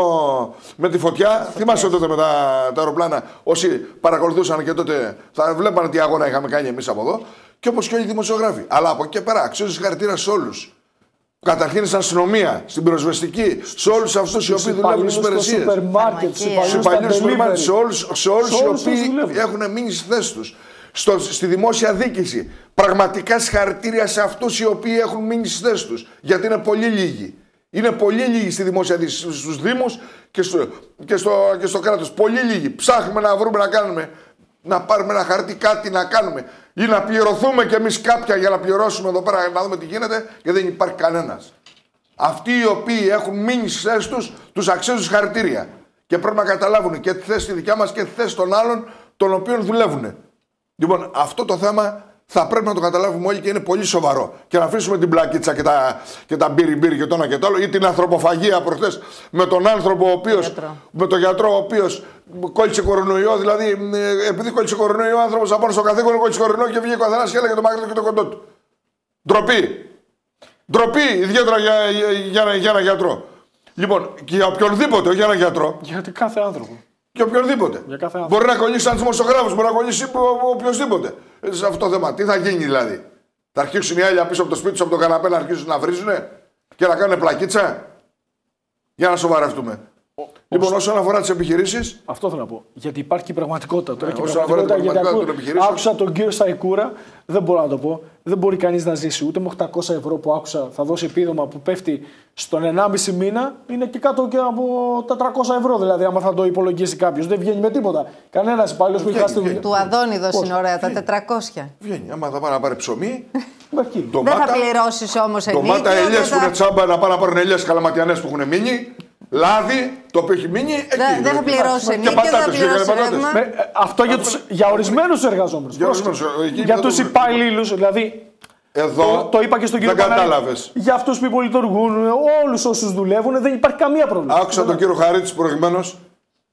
[SPEAKER 11] με τη φωτιά. Θυμάσαι τότε με τα, τα αεροπλάνα. Όσοι παρακολουθούσαν και τότε θα βλέπανε τι αγώνα είχαμε κάνει εμείς από εδώ. Και όπως και όλοι οι δημοσιογράφοι. Αλλά από εκεί και πέρα, αξίζει συγχαρητήρια σε όλους. Καταρχήν στην αστυνομία, στην πυροσβεστική, σε όλους αυτούς οι οποίοι δουλεύουν στις
[SPEAKER 1] υπαλλήλους στο
[SPEAKER 11] υπηρεσίες.
[SPEAKER 1] σούπερ μάρκετ, στους
[SPEAKER 4] Φαρμακεία.
[SPEAKER 11] Στους
[SPEAKER 1] υπαλλήλους στα
[SPEAKER 11] παλιού σούπερ μάρκετ,
[SPEAKER 1] delivery.
[SPEAKER 11] σε όλου σε όλους
[SPEAKER 1] Σε
[SPEAKER 11] οι
[SPEAKER 1] όλους όσους
[SPEAKER 11] οποίοι
[SPEAKER 1] δουλεύουν.
[SPEAKER 11] έχουν μείνει στι θέσει τους. Στη δημόσια δίκηση. Πραγματικά συγχαρητήρια σε αυτούς οι οποίοι έχουν μείνει στι θέσει τους. Γιατί είναι πολύ λίγοι. Είναι πολύ λίγοι στη δημόσια δίκηση, στους Δήμους και στο, και στο, και στο κράτος. Πολύ λίγοι. Ψάχνουμε να βρούμε να κάνουμε. Να πάρουμε ένα χαρτί, κάτι να κάνουμε. Ή να πληρωθούμε κι εμείς κάποια για να πληρώσουμε εδώ πέρα να δούμε τι γίνεται και δεν υπάρχει κανένας. Αυτοί οι οποίοι έχουν μείνει στις θέσεις τους, τους αξίζουν συγχαρητήρια. Και πρέπει να καταλάβουν και τη θέση τη δικιά μας και τη θέση των άλλων των οποίων δουλεύουν. Λοιπόν, αυτό το θέμα θα πρέπει να το καταλάβουμε όλοι και είναι πολύ σοβαρό. Και να αφήσουμε την πλακίτσα και τα, και τα μπύρι μπύρι και το ένα και το άλλο ή την ανθρωποφαγία προχθές με τον άνθρωπο ο οποίο.
[SPEAKER 4] Γιατρό.
[SPEAKER 11] Με τον γιατρό ο οποίος κόλλησε κορονοϊό. Δηλαδή, ε, επειδή κόλλησε κορονοϊό, ο άνθρωπος απάνω στο καθήκον κόλλησε κορονοϊό και βγήκε ο καθένα και έλεγε το μακρύ και το κοντό του. Ντροπή. Ντροπή, ιδιαίτερα για, για, για, για ένα γιατρό. Λοιπόν, και για οποιονδήποτε, όχι για ένα γιατρό,
[SPEAKER 1] Γιατί κάθε άνθρωπο.
[SPEAKER 11] για οποιονδήποτε.
[SPEAKER 1] Για κάθε άνθρωπο.
[SPEAKER 11] Μπορεί να κολλήσει ένας δημοσιογράφος, μπορεί να κολλήσει ο- ο- οποιοδήποτε. Ε, Σε αυτό το θέμα. Τι θα γίνει δηλαδή. Θα αρχίσουν οι άλλοι πίσω από το σπίτι τους, από το καναπέ να αρχίσουν να βρίζουνε και να κάνουν πλακίτσα; Για να σοβαρευτούμε. Λοιπόν, όσον αφορά τις επιχειρήσεις,
[SPEAKER 1] Αυτό θέλω να πω. Γιατί υπάρχει και η πραγματικότητα. Τώρα
[SPEAKER 11] Ναι,
[SPEAKER 1] και η
[SPEAKER 11] όσον αφορά την
[SPEAKER 1] πραγματικότητα, γιατί
[SPEAKER 11] πραγματικότητα των
[SPEAKER 1] ακού-
[SPEAKER 11] επιχειρήσεων.
[SPEAKER 1] άκουσα τον κύριο Σαϊκούρα, δεν μπορώ να το πω. Δεν μπορεί κανείς να ζήσει ούτε με 800 ευρώ που άκουσα θα δώσει επίδομα που πέφτει στον 1,5 μήνα. Είναι και κάτω και από τα 300 ευρώ δηλαδή, άμα θα το υπολογίσει κάποιος. Δεν βγαίνει με τίποτα. Κανένας υπάλληλος που
[SPEAKER 11] Βγαίνει,
[SPEAKER 1] έχει χάσει τη
[SPEAKER 11] βγαίνει.
[SPEAKER 1] δουλειά.
[SPEAKER 4] Του Αδόνιδος
[SPEAKER 1] Πώς;
[SPEAKER 4] είναι ωραία, τα 400.
[SPEAKER 11] βγαίνει. Άμα θα πάει να πάρει ψωμί,
[SPEAKER 1] Εκεί.
[SPEAKER 11] ντομάτα.
[SPEAKER 4] Δεν θα πληρώσεις όμως ενίκιο.
[SPEAKER 11] Ντομάτα, ελιές
[SPEAKER 4] δεν
[SPEAKER 11] που
[SPEAKER 4] θα-
[SPEAKER 11] είναι τσάμπα να πάνε να πάρουν ελιές καλαματιανές που έχουν μείνει. Λάδι, το οποίο έχει μείνει. Εκεί,
[SPEAKER 4] Δεν- δεν θα πληρώσει
[SPEAKER 11] Και
[SPEAKER 4] ενίκιο, δεν θα
[SPEAKER 11] πατάτες,
[SPEAKER 4] πληρώσει
[SPEAKER 11] και πατάτες.
[SPEAKER 4] ρεύμα.
[SPEAKER 1] Με, ε, αυτό για, τους, για ορισμένους εργαζόμενους.
[SPEAKER 11] Για ορισμένους, εκεί
[SPEAKER 1] Για
[SPEAKER 11] δεν
[SPEAKER 1] τους
[SPEAKER 11] το-
[SPEAKER 1] υπαλλήλους, δηλαδή.
[SPEAKER 11] Εδώ
[SPEAKER 1] το, το είπα και στον κύριο
[SPEAKER 11] δεν
[SPEAKER 1] Παναγιώτη.
[SPEAKER 11] κατάλαβες.
[SPEAKER 1] Για αυτούς που υπολειτουργούν, όλους όσους δουλεύουν, δεν υπάρχει καμία πρόβλημα.
[SPEAKER 11] Άκουσα τον κύριο Χαρίτης προηγουμένως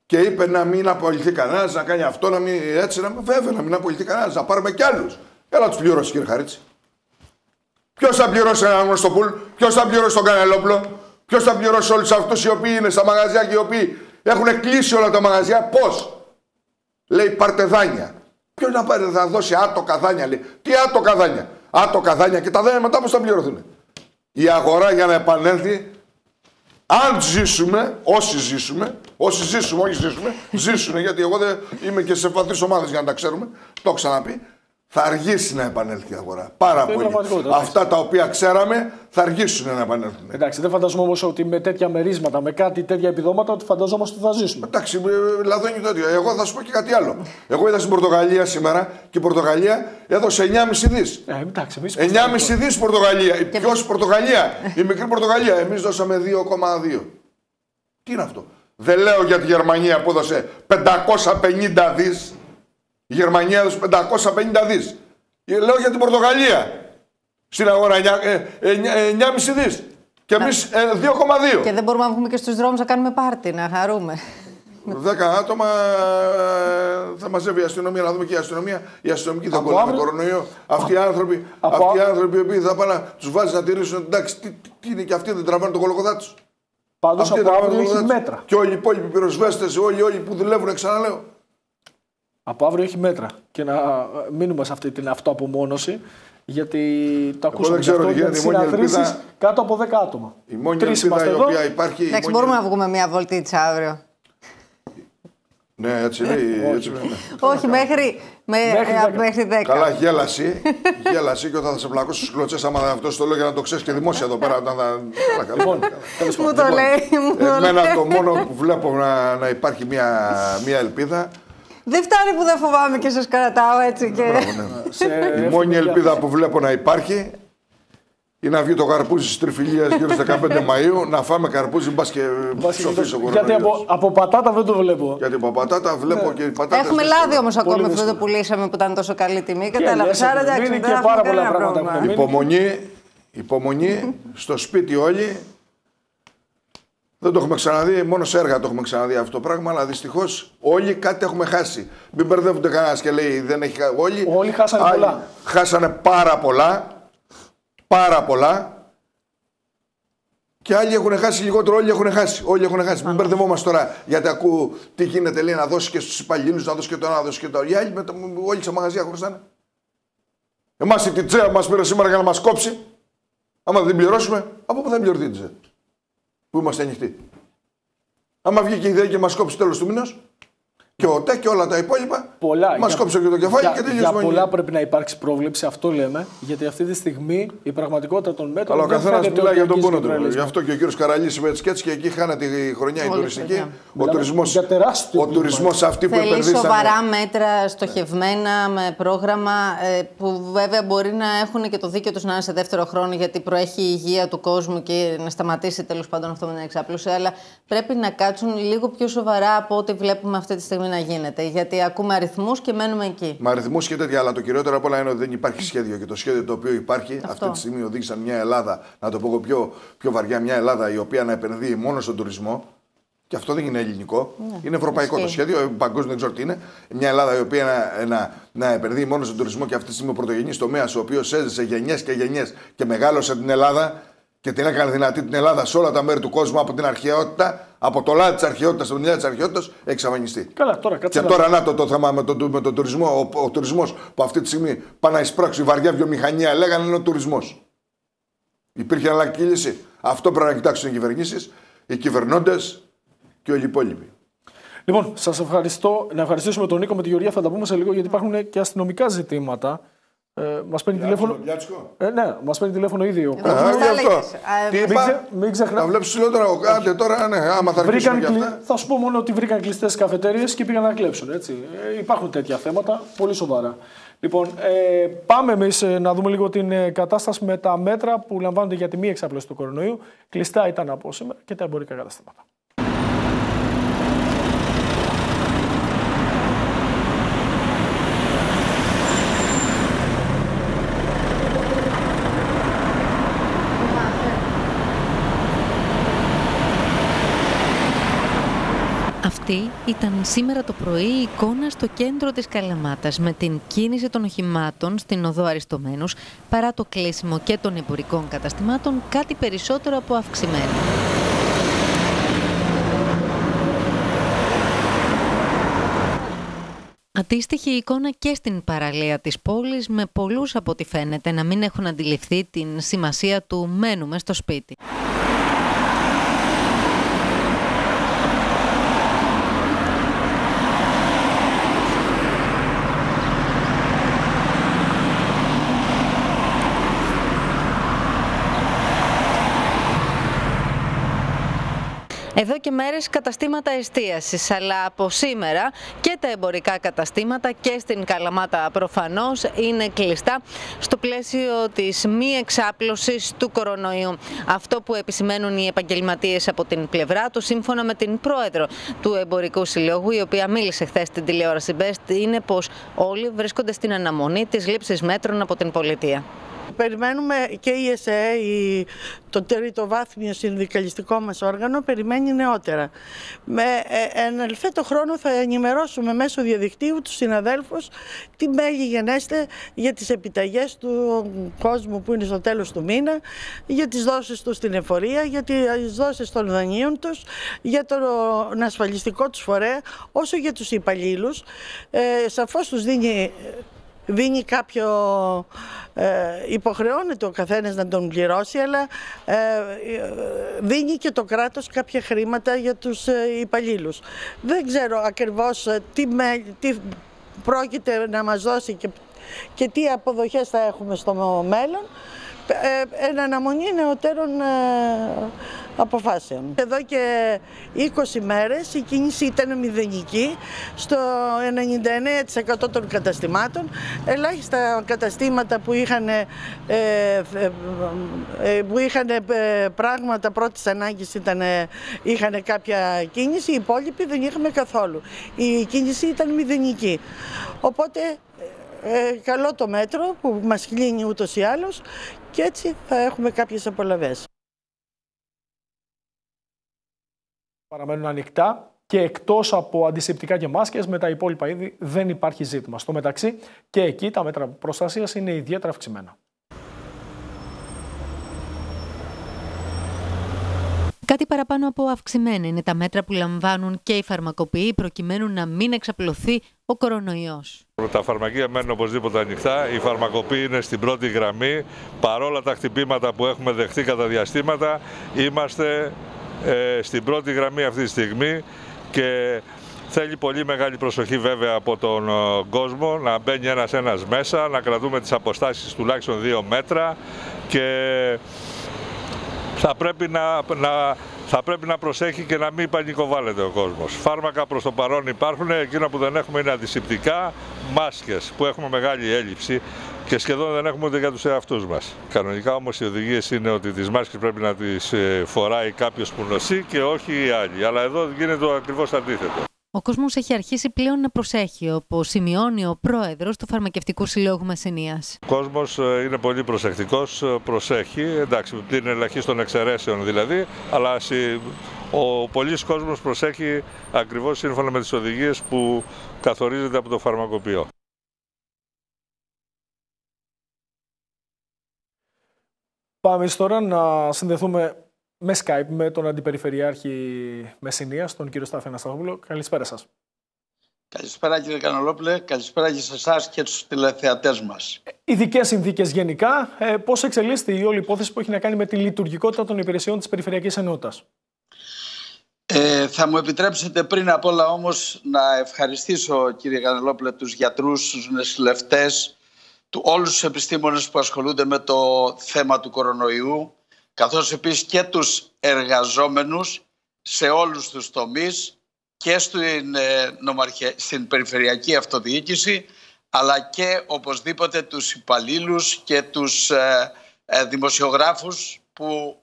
[SPEAKER 11] και είπε να μην απολυθεί κανένας, να κάνει αυτό, να μην έτσι. Να... Βέβαια, να μην απολυθεί κανένας, να πάρουμε κι άλλους. Έλα τους πληρώσεις, κύριε Χαρίτης. Ποιος θα πληρώσει έναν γνωστό πουλ, ποιος θα πληρώσει τον Κανελόπλο, ποιος θα πληρώσει όλους αυτούς οι οποίοι είναι στα μαγαζιά και οι οποίοι έχουν κλείσει όλα τα μαγαζιά; Πώς; Λέει πάρτε δάνεια. Ποιος να πάρει, θα δώσει άτοκα δάνεια, λέει. Τι άτοκα δάνεια; Άτοκα δάνεια και τα δάνεια μετά πώς θα πληρωθούν; Η αγορά για να επανέλθει αν ζήσουμε, όσοι ζήσουμε, όσοι ζήσουμε, όχι ζήσουμε, ζήσουν γιατί εγώ δεν είμαι και σε ευπαθεί ομάδες για να τα ξέρουμε, το έχω ξαναπεί. Θα αργήσει να επανέλθει η αγορά. Πάρα
[SPEAKER 1] Αυτό είναι
[SPEAKER 11] πολύ.
[SPEAKER 1] πραγματικότητα,
[SPEAKER 11] Αυτά τα οποία ξέραμε θα αργήσουν να επανέλθουν.
[SPEAKER 1] Εντάξει, δεν φανταζόμαι όμως ότι με τέτοια μερίσματα, με κάτι τέτοια επιδόματα, ότι φανταζόμαστε ότι θα ζήσουμε.
[SPEAKER 11] Εντάξει, ε, λαδώνει το ίδιο. Εγώ θα σου πω και κάτι άλλο. Εγώ είδα στην Πορτογαλία σήμερα και η Πορτογαλία έδωσε 9,5 δις.
[SPEAKER 1] Ε, εντάξει, εμείς
[SPEAKER 11] 9,5 δις Πορτογαλία. Ποιος Πορτογαλία, η μικρή Πορτογαλία. Εμείς δώσαμε 2,2. Τι είναι αυτό; Δεν λέω για τη Γερμανία που έδωσε 550 δις. Η Γερμανία έδωσε 550 δις. Λέω για την Πορτογαλία. Στην αγορά 9,5 δις. Και εμείς 2,2.
[SPEAKER 4] Και δεν μπορούμε να βγούμε και στους δρόμους να κάνουμε πάρτι, να χαρούμε.
[SPEAKER 11] 10 άτομα ε, θα μαζεύει η αστυνομία, να δούμε και η αστυνομία. Οι αστυνομικοί θα
[SPEAKER 1] Από
[SPEAKER 11] κολλάνε
[SPEAKER 1] αύριο-
[SPEAKER 11] κορονοϊό. Αυτοί οι άνθρωποι,
[SPEAKER 1] από
[SPEAKER 11] αυτοί οι
[SPEAKER 1] α-
[SPEAKER 11] άνθρωποι οι οποίοι θα πάνε να τους βάζεις να τηρήσουν. Εντάξει, τι, τι- τι είναι και αυτοί δεν τραβάνε το κολοκοδά τους.
[SPEAKER 1] Πάντως από αύριο έχει μέτρα.
[SPEAKER 11] Και όλοι οι υπόλοιποι πυροσβέστες, όλοι, όλοι που δουλεύουν, ξαναλέω.
[SPEAKER 1] Από αύριο έχει μέτρα. Και να ε, μείνουμε σε αυτή την αυτοαπομόνωση. Γιατί το ακούσαμε
[SPEAKER 11] δεν ξέρω
[SPEAKER 1] και αυτό,
[SPEAKER 11] τι
[SPEAKER 1] για
[SPEAKER 11] γίνεται.
[SPEAKER 1] τις
[SPEAKER 11] Η μόνη
[SPEAKER 1] συναθρήσεις
[SPEAKER 11] ελπίδα-
[SPEAKER 1] κάτω από 10 άτομα.
[SPEAKER 11] Η μόνη
[SPEAKER 1] Τρεις
[SPEAKER 11] ελπίδα
[SPEAKER 1] είμαστε
[SPEAKER 11] η
[SPEAKER 1] εδώ.
[SPEAKER 11] οποία υπάρχει. η
[SPEAKER 4] Εντάξει,
[SPEAKER 11] μόνη-
[SPEAKER 4] μπορούμε να βγούμε μια βολτίτσα αύριο.
[SPEAKER 11] Ναι, έτσι λέει. έτσι λέει.
[SPEAKER 4] Όχι, μέχρι, με,
[SPEAKER 1] Μέχρι
[SPEAKER 4] ε,
[SPEAKER 1] δέκα.
[SPEAKER 4] μέχρι 10.
[SPEAKER 11] Καλά, γέλαση. γέλαση και όταν θα σε πλακώσει στους κλωτσές, άμα αυτό το λέω για να το ξέρεις και δημόσια εδώ πέρα. Όταν θα... Καλά, καλά.
[SPEAKER 1] Λοιπόν,
[SPEAKER 4] Μου το λέει, μου το
[SPEAKER 11] Εμένα
[SPEAKER 4] λέει.
[SPEAKER 11] το μόνο που βλέπω να, να υπάρχει μια, μια ελπίδα,
[SPEAKER 4] Δεν φτάνει που δεν φοβάμαι και σας κρατάω έτσι. Και...
[SPEAKER 1] σε
[SPEAKER 11] η μόνη ελπίδα που βλέπω να υπάρχει είναι να βγει το καρπούζι τη τριφυλία γύρω στις 15 Μαου, να φάμε καρπούζι, μπας και ψοφίσει ο
[SPEAKER 1] Γιατί από,
[SPEAKER 11] κορονοϊός.
[SPEAKER 1] από πατάτα δεν το βλέπω.
[SPEAKER 11] Γιατί από πατάτα βλέπω
[SPEAKER 1] Ναι.
[SPEAKER 11] και οι πατάτες
[SPEAKER 4] Έχουμε
[SPEAKER 11] δεν
[SPEAKER 4] λάδι όμως
[SPEAKER 11] στέλνουν.
[SPEAKER 4] ακόμα αυτό
[SPEAKER 1] δύσκολο.
[SPEAKER 4] το πουλήσαμε που ήταν τόσο καλή τιμή.
[SPEAKER 1] Και
[SPEAKER 4] Κατάλαβε.
[SPEAKER 1] ελιές
[SPEAKER 4] Άρα
[SPEAKER 1] έχουν
[SPEAKER 4] εντάξει,
[SPEAKER 1] μείνει
[SPEAKER 4] δεν
[SPEAKER 1] και
[SPEAKER 4] θα
[SPEAKER 1] πάρα
[SPEAKER 4] έχουμε
[SPEAKER 1] πολλά
[SPEAKER 4] κανένα
[SPEAKER 1] πράγματα
[SPEAKER 4] πρόβλημα.
[SPEAKER 1] έχουν
[SPEAKER 11] Υπομονή, υπομονή, στο σπίτι όλοι. Δεν το έχουμε ξαναδεί, μόνο σε έργα το έχουμε ξαναδεί αυτό το πράγμα, αλλά δυστυχώς όλοι κάτι έχουμε χάσει. Μην μπερδεύονται κανένας και λέει δεν έχει χάσει. Όλοι,
[SPEAKER 1] Όλοι χάσανε
[SPEAKER 11] άλλοι
[SPEAKER 1] πολλά.
[SPEAKER 11] Χάσανε πάρα πολλά. Πάρα πολλά. Και άλλοι έχουν χάσει λιγότερο, όλοι έχουν χάσει. Όλοι έχουν χάσει. Μην μπερδευόμαστε τώρα γιατί ακούω τι γίνεται, λέει να δώσει και στους υπαλλήλους, να δώσει και το ένα, να δώσει και το άλλο. Οι άλλοι με το, όλοι σε μαγαζιά χρωστάνε. Εμάς η τιτσέα μας πήρε σήμερα για να μας κόψει. Άμα δεν την πληρώσουμε, από πού θα πληρωθεί η τιτσέα; Που είμαστε ανοιχτοί. Άμα βγει και η ιδέα και μας κόψει τέλος του μήνα, και ο ΤΕ και όλα τα υπόλοιπα,
[SPEAKER 1] Πολλά.
[SPEAKER 11] μας
[SPEAKER 1] Για-
[SPEAKER 11] κόψε και το κεφάλι
[SPEAKER 1] για,
[SPEAKER 11] και
[SPEAKER 1] Για
[SPEAKER 11] τελειώσουμε.
[SPEAKER 1] πολλά πρέπει να υπάρξει πρόβλεψη, αυτό λέμε. Γιατί αυτή τη στιγμή η πραγματικότητα των μέτρων.
[SPEAKER 11] Αλλά ο
[SPEAKER 1] δεν
[SPEAKER 11] καθένας
[SPEAKER 1] φαίνεται
[SPEAKER 11] μιλάει
[SPEAKER 1] ότι
[SPEAKER 11] για τον
[SPEAKER 1] αγγίζει
[SPEAKER 11] πόνο
[SPEAKER 1] τον
[SPEAKER 11] του.
[SPEAKER 1] ρεαλισμό.
[SPEAKER 11] Γι' αυτό και ο κύριος Καραλής είπε έτσι και έτσι και εκεί χάνεται η χρονιά η
[SPEAKER 4] Όλη η
[SPEAKER 11] τουριστική.
[SPEAKER 4] χρονιά.
[SPEAKER 11] Ο
[SPEAKER 1] Μιλάμε
[SPEAKER 11] τουρισμό
[SPEAKER 1] για τεράστιο
[SPEAKER 11] ο τουρισμός αυτοί που
[SPEAKER 4] Θέλει
[SPEAKER 11] επενδύσανε.
[SPEAKER 4] σοβαρά μέτρα στοχευμένα με πρόγραμμα ε, που βέβαια μπορεί να έχουν και το δίκαιο τους να είναι σε δεύτερο χρόνο γιατί προέχει η υγεία του κόσμου και να σταματήσει τέλος πάντων αυτό με την εξάπλωση. Αλλά πρέπει να κάτσουν λίγο πιο σοβαρά από ό,τι βλέπουμε αυτή τη στιγμή να γίνεται. Γιατί ακούμε αριθμούς και μένουμε εκεί.
[SPEAKER 11] Με αριθμούς και τέτοια, αλλά το κυριότερο απ' όλα είναι ότι δεν υπάρχει σχέδιο. Και το σχέδιο το οποίο υπάρχει αυτή τη στιγμή οδήγησαν μια Ελλάδα, να το πω εγώ πιο, πιο βαριά, μια Ελλάδα η οποία να επενδύει μόνο στον τουρισμό. Και αυτό δεν είναι ελληνικό. είναι ευρωπαϊκό το
[SPEAKER 4] ισχύει.
[SPEAKER 11] σχέδιο, ε, παγκόσμιο δεν ξέρω τι είναι. Μια Ελλάδα η οποία να, να, να επενδύει μόνο στον τουρισμό και αυτή τη στιγμή ο πρωτογενής τομέας, ο οποίος έζησε γενιές και γενιές και μεγάλωσε την Ελλάδα και την έκανε δυνατή την Ελλάδα σε όλα τα μέρη του κόσμου από την αρχαιότητα, από το λάδι της αρχαιότητας, από την ηλιά της αρχαιότητας, έχει εξαφανιστεί.
[SPEAKER 1] Καλά, τώρα κάτσε
[SPEAKER 11] Και
[SPEAKER 1] να-
[SPEAKER 11] τώρα να το, το θέμα με τον με τον τουρισμό. Ο, ο τουρισμός που αυτή τη στιγμή πάει να εισπράξει η βαριά βιομηχανία, λέγανε είναι ο τουρισμός. Υπήρχε εναλλακτική λύση. Αυτό πρέπει να κοιτάξουν οι κυβερνήσεις, οι κυβερνώντες και όλοι οι υπόλοιποι.
[SPEAKER 1] Λοιπόν, σας ευχαριστώ. Να ευχαριστήσουμε τον Νίκο με τη Γεωργία. Θα τα πούμε σε λίγο γιατί υπάρχουν και αστυνομικά ζητήματα. Ε, μας παίρνει τηλέφωνο. Ε, ναι, μας παίρνει τηλέφωνο ήδη ο
[SPEAKER 4] Εδώ
[SPEAKER 11] Α,
[SPEAKER 4] μας
[SPEAKER 11] γι'
[SPEAKER 4] τα
[SPEAKER 11] αυτό.
[SPEAKER 4] έλεγες. Α,
[SPEAKER 11] Τι
[SPEAKER 1] Μην,
[SPEAKER 11] είπα,
[SPEAKER 1] ξε, μην ξεχνά.
[SPEAKER 11] τα βλέπεις λέω τώρα. Άντε τώρα, ναι, άμα θα αρχίσουμε
[SPEAKER 1] Βρήκαν,
[SPEAKER 11] και
[SPEAKER 1] κλει-
[SPEAKER 11] αυτά.
[SPEAKER 1] θα σου πω μόνο ότι βρήκαν κλειστές καφετέρειες και πήγαν να κλέψουν. Έτσι. Ε, υπάρχουν τέτοια θέματα, πολύ σοβαρά. Λοιπόν, ε, πάμε εμείς να δούμε λίγο την ε, κατάσταση με τα μέτρα που λαμβάνονται για τη μη εξάπλωση του κορονοϊού. Κλειστά ήταν από σήμερα και τα εμπορικά καταστήματα.
[SPEAKER 4] Αυτή ήταν σήμερα το πρωί η εικόνα στο κέντρο της Καλαμάτας με την κίνηση των οχημάτων στην οδό Αριστομένους παρά το κλείσιμο και των εμπορικών καταστημάτων κάτι περισσότερο από αυξημένο. Αντίστοιχη εικόνα και στην παραλία της πόλης με πολλούς από ό,τι φαίνεται να μην έχουν αντιληφθεί την σημασία του μένουμε στο σπίτι. Εδώ και μέρες καταστήματα εστίασης, αλλά από σήμερα και τα εμπορικά καταστήματα και στην Καλαμάτα προφανώς είναι κλειστά στο πλαίσιο της μη εξάπλωσης του κορονοϊού. Αυτό που επισημαίνουν οι επαγγελματίες από την πλευρά τους, σύμφωνα με την πρόεδρο του Εμπορικού Συλλόγου, η οποία μίλησε χθες στην τηλεόραση Best, είναι πως όλοι βρίσκονται στην αναμονή της λήψης μέτρων από την πολιτεία.
[SPEAKER 12] Περιμένουμε και η ΕΣΕ, το τρίτο βάθμιο συνδικαλιστικό μας όργανο, περιμένει νεότερα. Με ε, ελφέτο χρόνο θα ενημερώσουμε μέσω διαδικτύου τους συναδέλφους τι μέλη γενέστε για τις επιταγές του κόσμου που είναι στο τέλος του μήνα, για τις δόσεις τους στην εφορία, για τις δόσεις των δανείων τους, για τον ασφαλιστικό τους φορέα, όσο για τους υπαλλήλους. Ε, σαφώς τους δίνει δίνει κάποιο, ε, υποχρεώνεται ο καθένας να τον πληρώσει, αλλά ε, δίνει και το κράτος κάποια χρήματα για τους ε, υπαλλήλους. Δεν ξέρω ακριβώς ε, τι, με, τι πρόκειται να μας δώσει και, και τι αποδοχές θα έχουμε στο μέλλον. Ε, εν αναμονή νεωτέρων ε, αποφάσεων. Εδώ και 20 μέρες η κίνηση ήταν μηδενική στο 99% των καταστημάτων. Ελάχιστα καταστήματα που είχαν, ε, που είχαν πράγματα πρώτης ανάγκης ήταν, είχαν κάποια κίνηση, οι υπόλοιποι δεν είχαμε καθόλου. Η κίνηση ήταν μηδενική. Οπότε ε, καλό το μέτρο που μας κλείνει ούτως ή άλλως και έτσι θα έχουμε κάποιες απολαβές.
[SPEAKER 1] Παραμένουν ανοιχτά και εκτός από αντισηπτικά και μάσκες με τα υπόλοιπα είδη δεν υπάρχει ζήτημα. Στο μεταξύ και εκεί τα μέτρα προστασίας είναι ιδιαίτερα αυξημένα.
[SPEAKER 4] Κάτι παραπάνω από αυξημένα είναι τα μέτρα που λαμβάνουν και οι φαρμακοποιοί προκειμένου να μην εξαπλωθεί ο κορονοϊός.
[SPEAKER 13] Τα φαρμακεία μένουν οπωσδήποτε ανοιχτά, οι φαρμακοποιοί είναι στην πρώτη γραμμή. Παρόλα τα χτυπήματα που έχουμε δεχτεί κατά διαστήματα, είμαστε ε, στην πρώτη γραμμή αυτή τη στιγμή και Θέλει πολύ μεγάλη προσοχή βέβαια από τον ε, κόσμο να μπαίνει ένας ένας μέσα, να κρατούμε τις αποστάσεις τουλάχιστον δύο μέτρα και θα πρέπει να, να, θα πρέπει να προσέχει και να μην πανικοβάλλεται ο κόσμος. Φάρμακα προς το παρόν υπάρχουν, εκείνα που δεν έχουμε είναι αντισηπτικά, μάσκες που έχουμε μεγάλη έλλειψη και σχεδόν δεν έχουμε ούτε για τους εαυτούς μας. Κανονικά όμως οι οδηγίες είναι ότι τις μάσκες πρέπει να τις ε, φοράει κάποιος που νοσεί και όχι οι άλλοι. Αλλά εδώ γίνεται το ακριβώς αντίθετο.
[SPEAKER 4] Ο κόσμος έχει αρχίσει πλέον να προσέχει, όπως σημειώνει ο πρόεδρος του Φαρμακευτικού Συλλόγου Μεσσηνίας.
[SPEAKER 13] Ο κόσμος ε, είναι πολύ προσεκτικός, ε, προσέχει, εντάξει, πλην ελαχίστων εξαιρέσεων δηλαδή, αλλά ο πολλής κόσμος προσέχει ακριβώς σύμφωνα με τις οδηγίες που καθορίζεται από το φαρμακοποιό.
[SPEAKER 1] Πάμε τώρα να συνδεθούμε με Skype με τον Αντιπεριφερειάρχη Μεσσηνίας, τον κύριο Στάθη Ανασταθόπουλο. Καλησπέρα σας.
[SPEAKER 14] Καλησπέρα κύριε Κανολόπουλε, καλησπέρα και σε εσάς και τους τηλεθεατές μας.
[SPEAKER 1] Ειδικές συνθήκες γενικά, ε, πώς εξελίσσεται η όλη υπόθεση που έχει να κάνει με τη λειτουργικότητα των υπηρεσιών της Περιφερειακής Ενότητας;
[SPEAKER 14] Ε, θα μου επιτρέψετε πριν απ' όλα όμως να ευχαριστήσω κύριε Κανελόπουλε τους γιατρούς, τους νεσλευτές, του, όλους τους επιστήμονες που ασχολούνται με το θέμα του κορονοϊού καθώς επίσης και τους εργαζόμενους σε όλους τους τομείς και στην, ε, στην περιφερειακή αυτοδιοίκηση αλλά και οπωσδήποτε τους υπαλλήλους και τους ε, ε, δημοσιογράφους που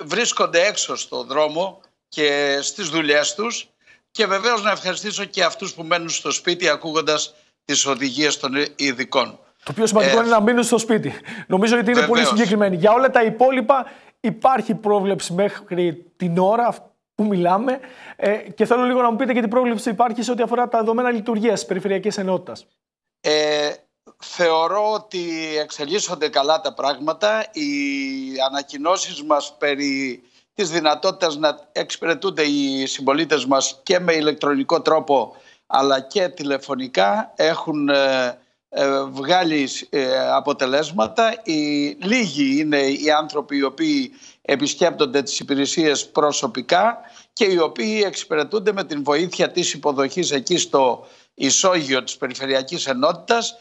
[SPEAKER 14] βρίσκονται έξω στο δρόμο και στις δουλειές τους και βεβαίως να ευχαριστήσω και αυτούς που μένουν στο σπίτι ακούγοντας τις οδηγίες των ειδικών.
[SPEAKER 1] Το πιο σημαντικό ε, είναι να μείνουν στο σπίτι. Νομίζω ότι είναι πολύ συγκεκριμένη. Για όλα τα υπόλοιπα υπάρχει πρόβλεψη μέχρι την ώρα που μιλάμε. Ε, και θέλω λίγο να μου πείτε και τι πρόβλεψη υπάρχει σε ό,τι αφορά τα δεδομένα λειτουργίας της περιφερειακής ενότητας.
[SPEAKER 14] Ε, θεωρώ ότι εξελίσσονται καλά τα πράγματα. Οι ανακοινώσεις μας περί της δυνατότητας να εξυπηρετούνται οι συμπολίτες μας και με ηλεκτρονικό τρόπο αλλά και τηλεφωνικά έχουν ε, ε, βγάλεις ε, αποτελέσματα. Οι, λίγοι είναι οι άνθρωποι οι οποίοι επισκέπτονται τις υπηρεσίες προσωπικά και οι οποίοι εξυπηρετούνται με την βοήθεια της υποδοχής εκεί στο ισόγειο της Περιφερειακής Ενότητας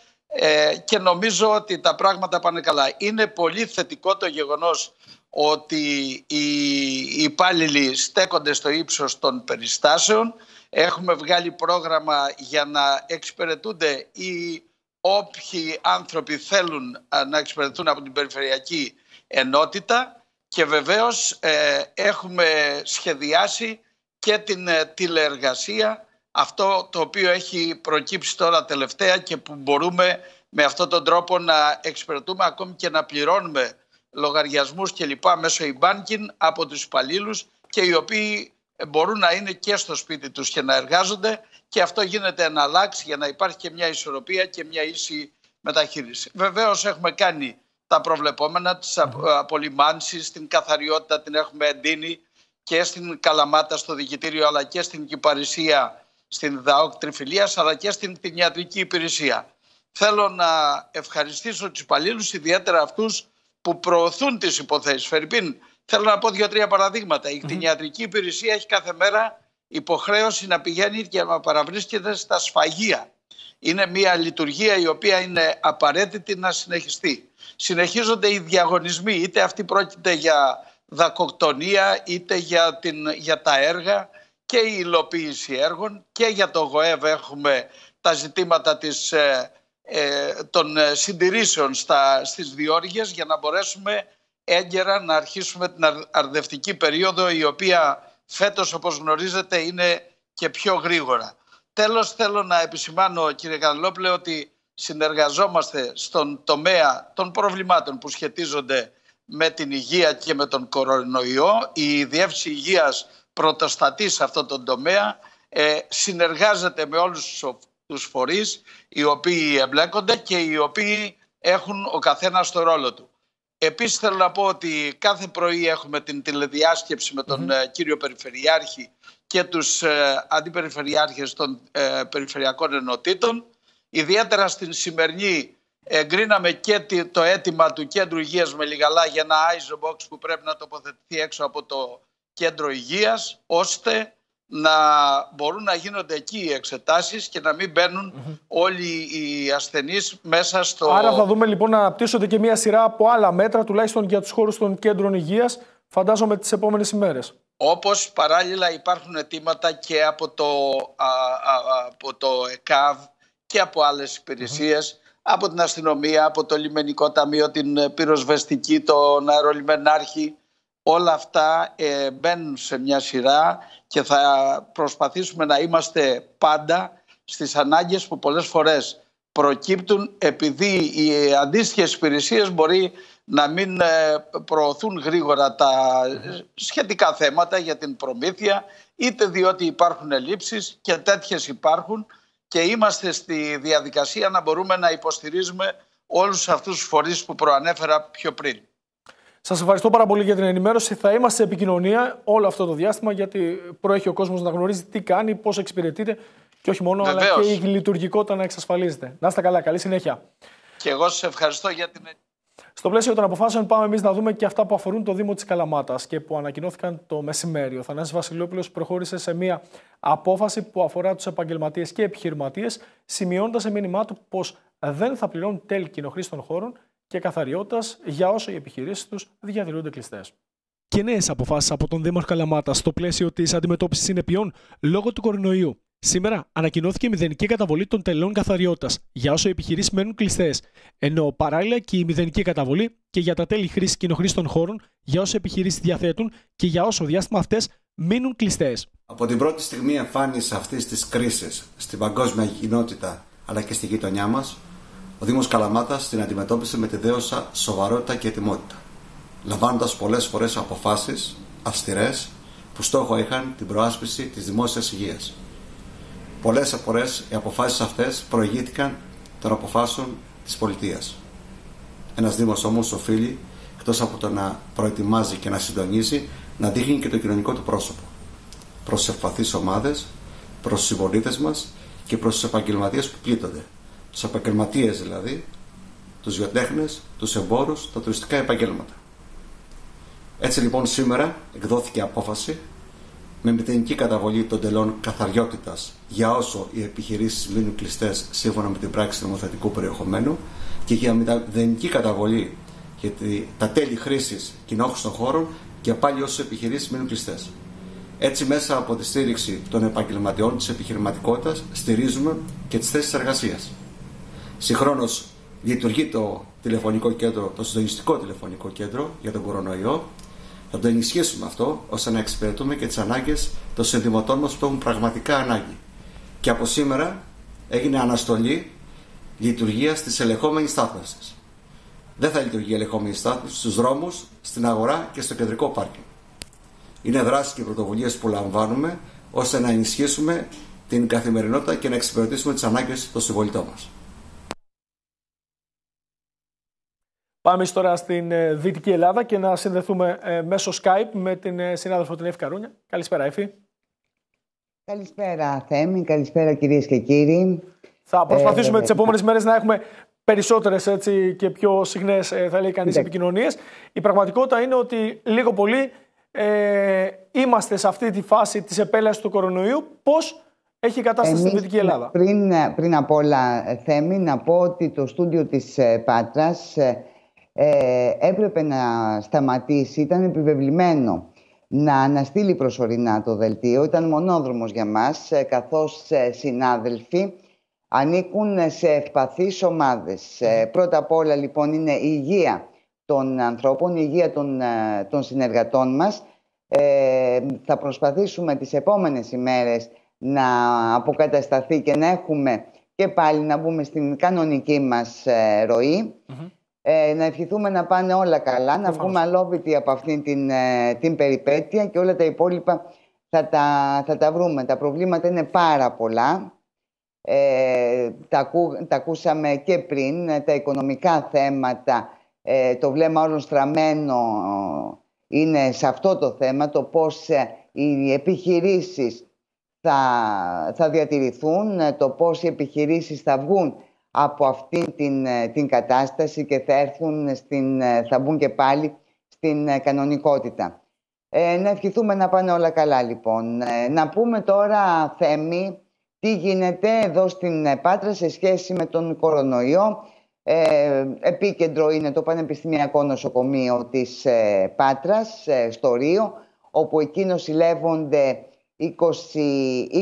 [SPEAKER 14] και νομίζω ότι τα πράγματα πάνε καλά. Είναι πολύ θετικό το γεγονός ότι οι υπάλληλοι στέκονται στο ύψος των περιστάσεων. Έχουμε βγάλει πρόγραμμα για να εξυπηρετούνται οι όποιοι άνθρωποι θέλουν να εξυπηρετούν από την περιφερειακή ενότητα και βεβαίως ε, έχουμε σχεδιάσει και την ε, τηλεεργασία. Αυτό το οποίο έχει προκύψει τώρα τελευταία και που μπορούμε με αυτόν τον τρόπο να εξυπηρετούμε ακόμη και να πληρώνουμε λογαριασμούς και λοιπά μέσω e-banking από τους υπαλλήλους και οι οποίοι μπορούν να είναι και στο σπίτι τους και να εργάζονται και αυτό γίνεται να αλλάξει για να υπάρχει και μια ισορροπία και μια ίση μεταχείριση. Βεβαίως έχουμε κάνει τα προβλεπόμενα, τις απολυμάνσεις, την καθαριότητα την έχουμε εντείνει και στην Καλαμάτα στο Διοικητήριο αλλά και στην Κυπαρισία στην ΔΑΟΚ Τριφυλίας αλλά και στην κτηνιατρική υπηρεσία. Θέλω να ευχαριστήσω τους υπαλλήλους, ιδιαίτερα αυτούς που προωθούν τις υποθέσεις. Φερρυπίν, θέλω να πω δύο-τρία παραδείγματα. Η κτηνιατρική υπηρεσία έχει κάθε μέρα υποχρέωση να πηγαίνει και να παραβρίσκεται στα σφαγεία. Είναι μια λειτουργία η οποία είναι απαραίτητη να συνεχιστεί. Συνεχίζονται οι διαγωνισμοί, είτε αυτή πρόκειται για δακοκτονία, είτε για, την, για τα έργα και η υλοποίηση έργων και για το ΓΟΕΒ έχουμε τα ζητήματα της ε, ε, των ε, συντηρήσεων στα, στις διόργειες για να μπορέσουμε έγκαιρα να αρχίσουμε την αρδευτική περίοδο η οποία φέτος όπως γνωρίζετε είναι και πιο γρήγορα. Τέλος θέλω να επισημάνω κύριε Κανελόπλε ότι συνεργαζόμαστε στον τομέα των προβλημάτων που σχετίζονται με την υγεία και με τον κορονοϊό. Η Διεύθυνση Υγείας πρωτοστατεί σε αυτόν τον τομέα. Ε, συνεργάζεται με όλους τους φορείς οι οποίοι εμπλέκονται και οι οποίοι έχουν ο καθένας το ρόλο του. Επίσης θέλω να πω ότι κάθε πρωί έχουμε την τηλεδιάσκεψη με τον mm κύριο Περιφερειάρχη και τους ε, αντιπεριφερειάρχες των ε, περιφερειακών ενωτήτων. Ιδιαίτερα στην σημερινή εγκρίναμε και το αίτημα του Κέντρου Υγείας με Λιγαλά για ένα ISO box που πρέπει να τοποθετηθεί έξω από το Κέντρο Υγείας ώστε να μπορούν να γίνονται εκεί οι εξετάσεις και να μην μπαινουν όλοι οι ασθενείς μέσα στο...
[SPEAKER 1] Άρα θα δούμε λοιπόν να αναπτύσσονται και μια σειρά από άλλα μέτρα τουλάχιστον για τους χώρους των κέντρων υγείας φαντάζομαι τις επόμενες ημέρες.
[SPEAKER 14] Όπως παράλληλα υπάρχουν αιτήματα και από το, α, από το ΕΚΑΒ και από άλλες από την αστυνομία, από το λιμενικό ταμείο, την πυροσβεστική, τον αερολιμενάρχη. Όλα αυτά ε, μπαίνουν σε μια σειρά και θα προσπαθήσουμε να είμαστε πάντα στις ανάγκες που πολλές φορές προκύπτουν επειδή οι αντίστοιχες υπηρεσίες μπορεί να μην ε, προωθούν γρήγορα τα σχετικά θέματα για την προμήθεια είτε διότι υπάρχουν ελλείψεις και τέτοιες υπάρχουν και είμαστε στη διαδικασία να μπορούμε να υποστηρίζουμε όλους αυτούς τους φορείς που προανέφερα πιο πριν.
[SPEAKER 1] Σας ευχαριστώ πάρα πολύ για την ενημέρωση. Θα είμαστε σε επικοινωνία όλο αυτό το διάστημα, γιατί προέχει ο κόσμος να γνωρίζει τι κάνει, πώς εξυπηρετείται και όχι μόνο, αλλά και η λειτουργικότητα να εξασφαλίζεται. Να είστε καλά. Καλή συνέχεια.
[SPEAKER 14] Και εγώ σας ευχαριστώ για την.
[SPEAKER 1] Στο πλαίσιο των αποφάσεων, πάμε εμείς να δούμε και αυτά που αφορούν το Δήμο της Καλαμάτας και που ανακοινώθηκαν το μεσημέρι. Ο Θανάσης Βασιλόπουλος προχώρησε σε μια απόφαση που αφορά τους επαγγελματίες και επιχειρηματίες, σημειώνοντας σε μήνυμά του πως δεν θα πληρώνουν τέλη κοινοχρήστων χώρων και καθαριότητας για όσο οι επιχειρήσεις τους διατηρούνται κλειστές. Και νέες αποφάσεις από τον Δήμαρχο Καλαμάτα στο πλαίσιο της αντιμετώπισης συνεπειών λόγω του κορονοϊού. Σήμερα ανακοινώθηκε η μηδενική καταβολή των τελών καθαριότητας για όσο οι επιχειρήσεις μένουν κλειστές, ενώ παράλληλα και η μηδενική καταβολή και για τα τέλη χρήσης κοινοχρήστων χώρων για όσο επιχειρήσεις διαθέτουν και για όσο διάστημα αυτές μείνουν κλειστές.
[SPEAKER 15] Από την πρώτη στιγμή εμφάνιση αυτής της κρίσης στην παγκόσμια κοινότητα αλλά και στη γειτονιά μας, ο Δήμος Καλαμάτας την αντιμετώπισε με τη δέωσα σοβαρότητα και ετοιμότητα, λαμβάνοντας πολλές φορές αποφάσεις αυστηρές που στόχο είχαν την προάσπιση της δημόσιας υγείας. Πολλές φορές οι αποφάσεις αυτές προηγήθηκαν των αποφάσεων της πολιτείας. Ένας Δήμος όμως οφείλει, εκτός από το να προετοιμάζει και να συντονίζει, να δείχνει και το κοινωνικό του πρόσωπο. Προς τις ευπαθείς ομάδες, προς τους συμπολίτες μας και προς τους επαγγελματίες που πλήττονται. Τους επαγγελματίες δηλαδή, τους βιοτέχνες, τους εμπόρους, τα τουριστικά επαγγέλματα. Έτσι λοιπόν σήμερα εκδόθηκε απόφαση με μηδενική καταβολή των τελών καθαριότητας για όσο οι επιχειρήσεις μείνουν κλειστές σύμφωνα με την πράξη νομοθετικού περιεχομένου και για μηδενική καταβολή για τα τέλη χρήσης κοινόχρηστων χώρων και πάλι όσο οι επιχειρήσεις μείνουν κλειστές. Έτσι, μέσα από τη στήριξη των επαγγελματιών της επιχειρηματικότητας, στηρίζουμε και τις θέσεις εργασίας. Συγχρόνως, λειτουργεί το τηλεφωνικό κέντρο, το συντονιστικό τηλεφωνικό κέντρο για τον κορονοϊό, θα το ενισχύσουμε αυτό ώστε να εξυπηρετούμε και τις ανάγκες των συνδημοτών μας που έχουν πραγματικά ανάγκη. Και από σήμερα έγινε αναστολή λειτουργίας της ελεγχόμενης στάθμευσης. Δεν θα λειτουργεί η ελεγχόμενη στάθμευση στους δρόμους, στην αγορά και στο κεντρικό πάρκινγκ. Είναι δράσεις και πρωτοβουλίες που λαμβάνουμε ώστε να ενισχύσουμε την καθημερινότητα και να εξυπηρετήσουμε τις ανάγκες των συμπολιτών μας.
[SPEAKER 1] Πάμε τώρα στην ε, Δυτική Ελλάδα και να συνδεθούμε ε, μέσω Skype με την ε, συνάδελφο την Εύη Καρούνια. Καλησπέρα, Εύη.
[SPEAKER 16] Καλησπέρα, Θέμη. Καλησπέρα, κυρίες και κύριοι.
[SPEAKER 1] Θα προσπαθήσουμε ε, τις επόμενες μέρες να έχουμε περισσότερες έτσι, και πιο συχνές, θα λέει κανείς, επικοινωνίες. Η πραγματικότητα είναι ότι λίγο πολύ ε, είμαστε σε αυτή τη φάση της επέλασης του κορονοϊού. Πώς έχει η κατάσταση στην Δυτική Ελλάδα;
[SPEAKER 16] Πριν, πριν από όλα, Θέμη, να πω ότι το στούντιο της Πάτρας ε, έπρεπε να σταματήσει, ήταν επιβεβλημένο να αναστείλει προσωρινά το δελτίο. Ήταν μονόδρομος για μας, ε, καθώς ε, συνάδελφοι ανήκουν σε ευπαθείς ομάδες. Ε, πρώτα απ' όλα λοιπόν είναι η υγεία των ανθρώπων, η υγεία των, των συνεργατών μας. θα προσπαθήσουμε τις επόμενες ημέρες να αποκατασταθεί και να έχουμε και πάλι να μπούμε στην κανονική μας ροή. Ε, να ευχηθούμε να πάνε όλα καλά, να βγούμε αλόβητοι από αυτήν την, ε, την περιπέτεια και όλα τα υπόλοιπα θα τα, θα τα βρούμε. Τα προβλήματα είναι πάρα πολλά. Ε, τα, τα ακούσαμε και πριν, τα οικονομικά θέματα, ε, το βλέμμα όλων στραμμένο είναι σε αυτό το θέμα, το πώς οι επιχειρήσεις θα, θα διατηρηθούν, το πώς οι επιχειρήσεις θα βγουν από αυτή την, ε, την κατάσταση και θα, έρθουν στην, ε, θα μπουν και πάλι στην ε, κανονικότητα. Ε, να ευχηθούμε να πάνε όλα καλά λοιπόν. να πούμε τώρα Θέμη τι γίνεται εδώ στην Πάτρα σε σχέση με τον κορονοϊό. Ε, επίκεντρο είναι το Πανεπιστημιακό Νοσοκομείο της ε, Πάτρας στο Ρίο όπου εκεί νοσηλεύονται 20,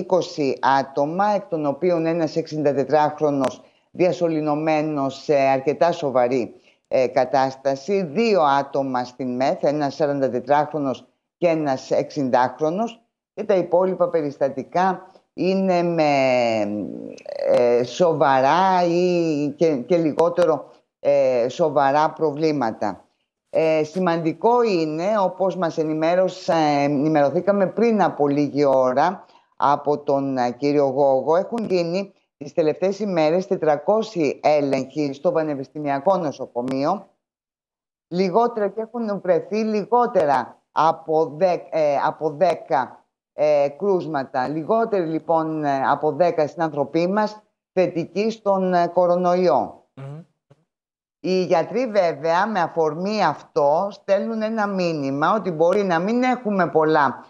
[SPEAKER 16] 20 άτομα εκ των οποίων ένας 64χρονος διασωληνωμένος σε αρκετά σοβαρή ε, κατάσταση. Δύο άτομα στην ΜΕΘ, ένας 44χρονος και ένας 60χρονος και τα υπόλοιπα περιστατικά είναι με ε, σοβαρά ή και, λιγότερο ε, σοβαρά προβλήματα. σημαντικό είναι, όπως μας ενημέρωσε, ενημερωθήκαμε πριν από λίγη ώρα από τον κύριο Γόγο, έχουν γίνει τις τελευταίες ημέρες 400 έλεγχοι στο Πανεπιστημιακό Νοσοκομείο λιγότερα και έχουν βρεθεί λιγότερα από 10, ε, από 10 ε, κρούσματα. Λιγότεροι λοιπόν ε, από 10 συνανθρωποί μας θετικοί στον ε, κορονοιο Οι γιατροί βέβαια με αφορμή αυτό στέλνουν ένα μήνυμα ότι μπορεί να μην έχουμε πολλά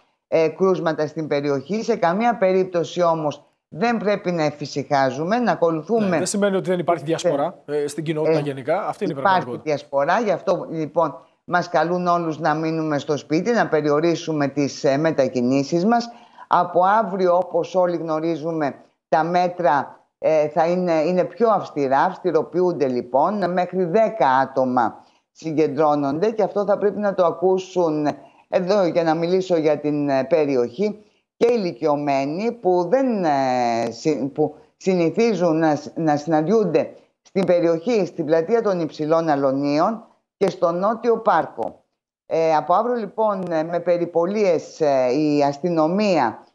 [SPEAKER 16] κρούσματα στην περιοχή. Σε καμία περίπτωση όμως δεν πρέπει να εφησυχάζουμε, να ακολουθούμε. Ναι,
[SPEAKER 1] δεν σημαίνει ότι δεν υπάρχει διασπορά ε, στην κοινότητα ε, γενικά. Αυτή είναι η
[SPEAKER 16] Υπάρχει διασπορά, γι' αυτό λοιπόν μας καλούν όλους να μείνουμε στο σπίτι, να περιορίσουμε τις ε, μετακινήσεις μας. Από αύριο, όπως όλοι γνωρίζουμε, τα μέτρα ε, θα είναι, είναι πιο αυστηρά, αυστηροποιούνται λοιπόν, μέχρι 10 άτομα συγκεντρώνονται και αυτό θα πρέπει να το ακούσουν εδώ για να μιλήσω για την ε, περιοχή και ηλικιωμένοι που, δεν, ε, που συνηθίζουν να, να συναντιούνται στην περιοχή, στην πλατεία των Υψηλών Αλωνίων και στο Νότιο Πάρκο. Ε, από αύριο λοιπόν ε, με περιπολίες ε, η αστυνομία